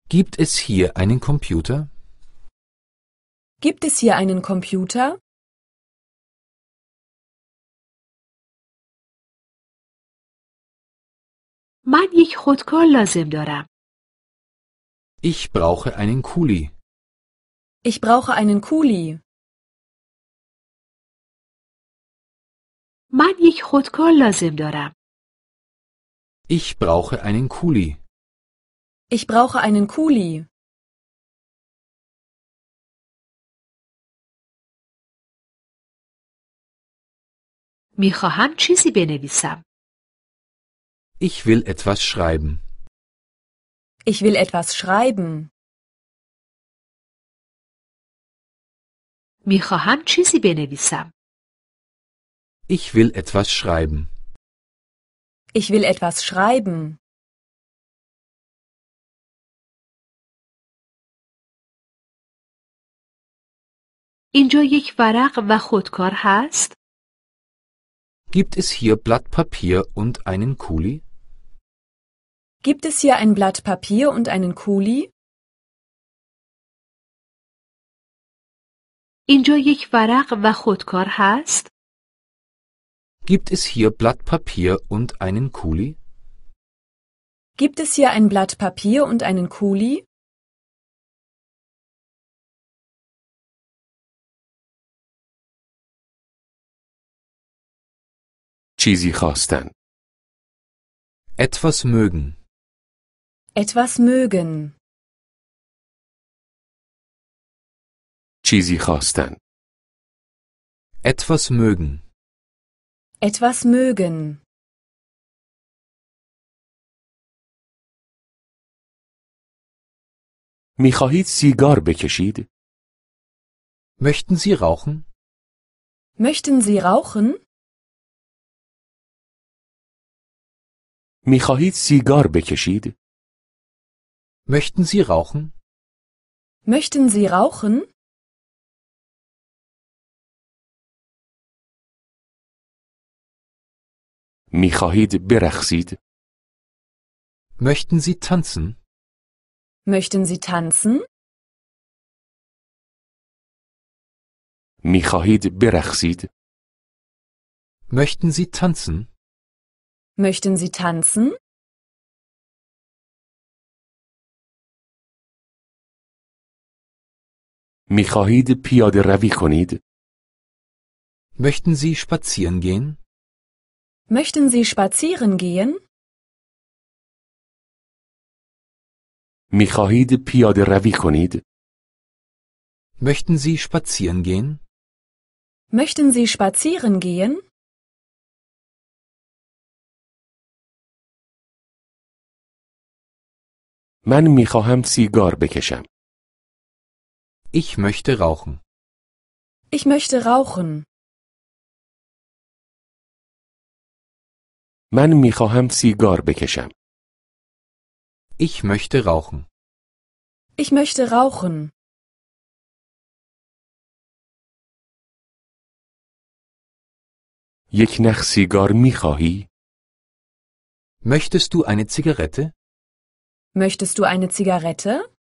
Gibt es hier einen Computer? Gibt es hier einen Computer? من یک خودکار لازم دارم. Ich brauche einen Kuli. Ich brauche einen Kuli. من یک خودکار لازم دارم. Ich brauche einen Kuli. Ich brauche einen Kuli. میخواهم چیزی بنویسم. Ich will etwas schreiben. Ich will etwas schreiben. میخواهم چیزی بنویسم. Ich will etwas schreiben. Ich will etwas schreiben. اینجا یک ورق و خودکار هست؟ Gibt es hier Blatt Papier und einen Kuli? Gibt es hier ein Blatt Papier und einen Kuli? اینجا یک ورق و خودکار هست؟ Gibt es hier Blatt Papier und einen Kuli? Gibt es hier ein Blatt Papier und einen Kuli? چیزی خواستن Etwas mögen. Etwas mögen. چیزی خواستن Etwas mögen. Etwas mögen. میخواهید سیگار بکشید؟ Möchten Sie rauchen? Möchten Sie rauchen? میخواهید سیگار بکشید؟ Möchten Sie rauchen? Möchten Sie rauchen? میخواهید برقصید؟ Möchten Sie tanzen? Möchten Sie tanzen? میخواهید برقصید؟ Möchten Sie tanzen? Möchten Sie tanzen? میخواهید پیاده روی کنید؟ Möchten Sie spazieren gehen? Möchten Sie spazieren gehen? میخواهید پیاده روی کنید؟ Möchten Sie spazieren gehen? Möchten Sie spazieren gehen? من میخواهم سیگار بکشم. Ich möchte rauchen. Ich möchte rauchen. من میخواهم سیگار بکشم. Ich möchte rauchen. Ich möchte rauchen. یک نخ سیگار میخواهی؟ Möchtest du eine Zigarette? Möchtest du eine Zigarette?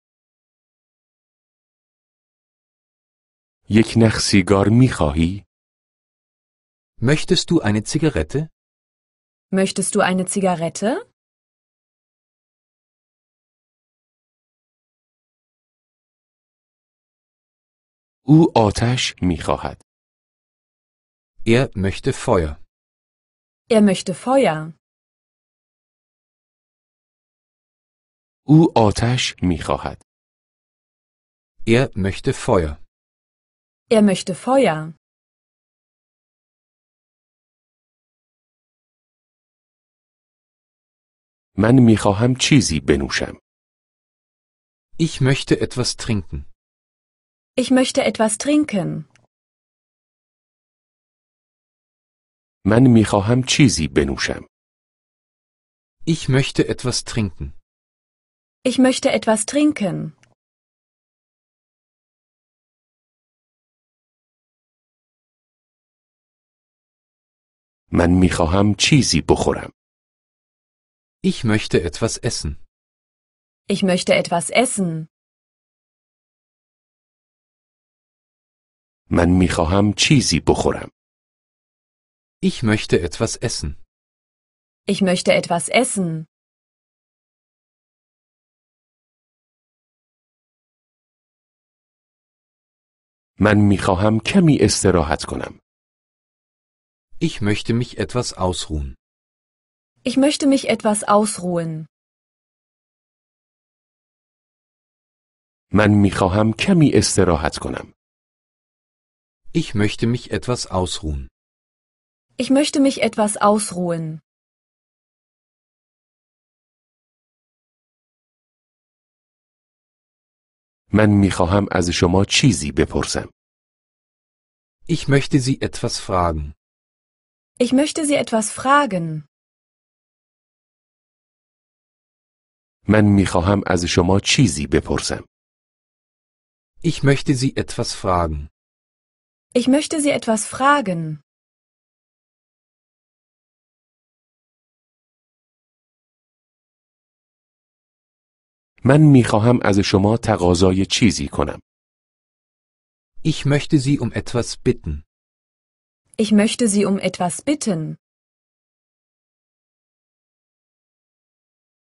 یک نخ سیگار میخواهی؟ Möchtest du eine Zigarette? Möchtest du eine Zigarette? او آتش می خواهد. Er möchte Feuer. Er möchte Feuer. او آتش می خواهد. Er möchte Feuer. Er möchte Feuer. من می خواهم چیزی بنوشم. Ich möchte etwas trinken. Ich möchte etwas trinken. من می خواهم چیزی بنوشم. Ich möchte etwas trinken. Ich möchte etwas trinken. من می خواهم چیزی بخورم. Ich möchte etwas essen. Ich möchte etwas essen. من می خواهم چیزی بخورم. Ich möchte etwas essen. Ich möchte etwas essen. من می خواهم کمی استراحت کنم. Ich möchte mich etwas ausruhen. Ich möchte mich etwas ausruhen. من می خواهم کمی استراحت کنم. Ich möchte mich etwas ausruhen. Ich möchte mich etwas ausruhen. من می خواهم از شما چیزی بپرسم. Ich möchte Sie etwas fragen. Ich möchte Sie etwas fragen. من می خواهم از شما چیزی بپرسم. Ich möchte Sie etwas fragen. Ich möchte Sie etwas fragen. من می خواهم از شما تقاضای چیزی کنم. Ich möchte Sie um etwas bitten. Ich möchte Sie um etwas bitten.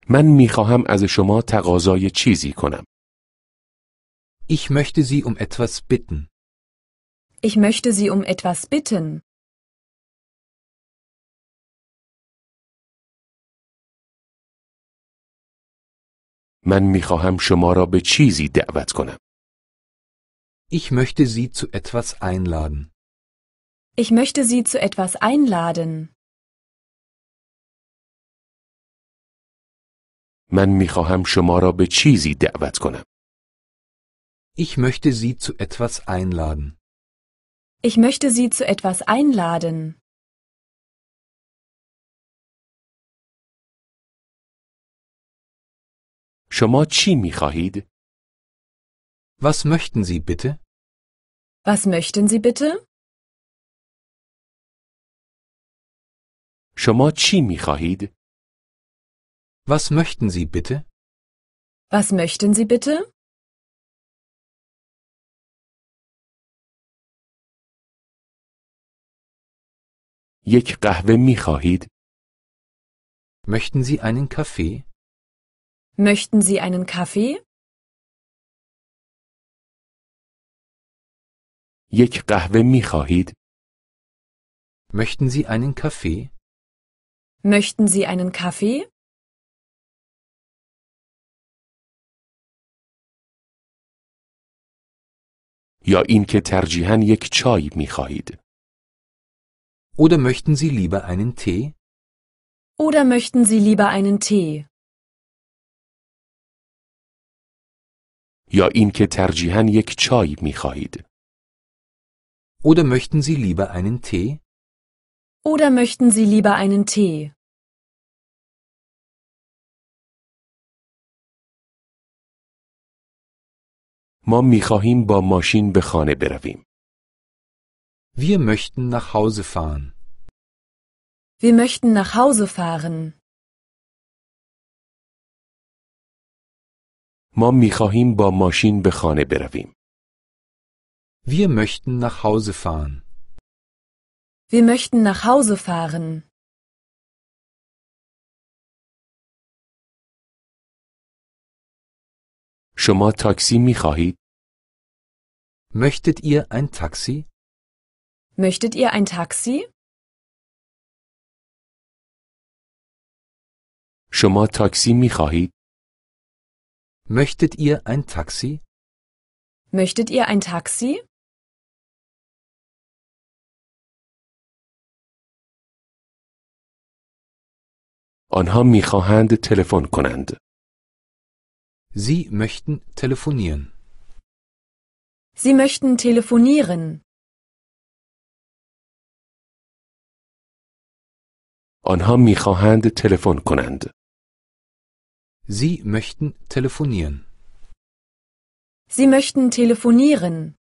من می خواهم از شما تقاضای چیزی کنم. Ich möchte Sie um etwas bitten. Ich möchte Sie um etwas bitten. من می خواهم شما را به چیزی دعوت کنم. Ich möchte Sie zu etwas einladen. Ich möchte Sie zu etwas einladen. من می خواهم شما را به چیزی دعوت کنم. Ich möchte Sie zu etwas einladen. Ich möchte Sie zu etwas einladen. شما چی می خواهید؟ Was möchten Sie bitte? Was möchten Sie bitte? شما چی می خواهید؟ Was möchten Sie bitte? Was möchten Sie bitte? یک قهوه می خواهید؟ Möchten Sie einen Kaffee? Möchten Sie einen Kaffee? یک قهوه می خواهید؟ Möchten Sie einen Kaffee? Möchten Sie einen Kaffee? یا اینکه ترجیحاً یک چای می خواهید؟ Oder möchten Sie lieber einen Tee? Oder möchten Sie lieber einen Tee? یا اینکه ترجیحاً یک چای می خواهید؟ Oder möchten Sie lieber einen Tee? Oder möchten Sie lieber einen Tee? ما می خواهیم با ماشین به خانه برویم. Wir möchten nach Hause fahren. Wir möchten nach Hause fahren. ما می خواهیم با ماشین به خانه برویم. Wir möchten nach Hause fahren. Wir möchten nach Hause fahren. شما تاکسی می خواهید؟ Möchtet ihr ein Taxi? Möchtet ihr ein Taxi? شما تاکسی می خواهید؟ Möchtet ihr ein Taxi? Möchtet ihr ein Taxi? آنها می خواهند تلفن کنند. Sie möchten telefonieren. Sie möchten telefonieren. آنها می خواهند تلفن کنند. Sie möchten telefonieren. Sie möchten telefonieren.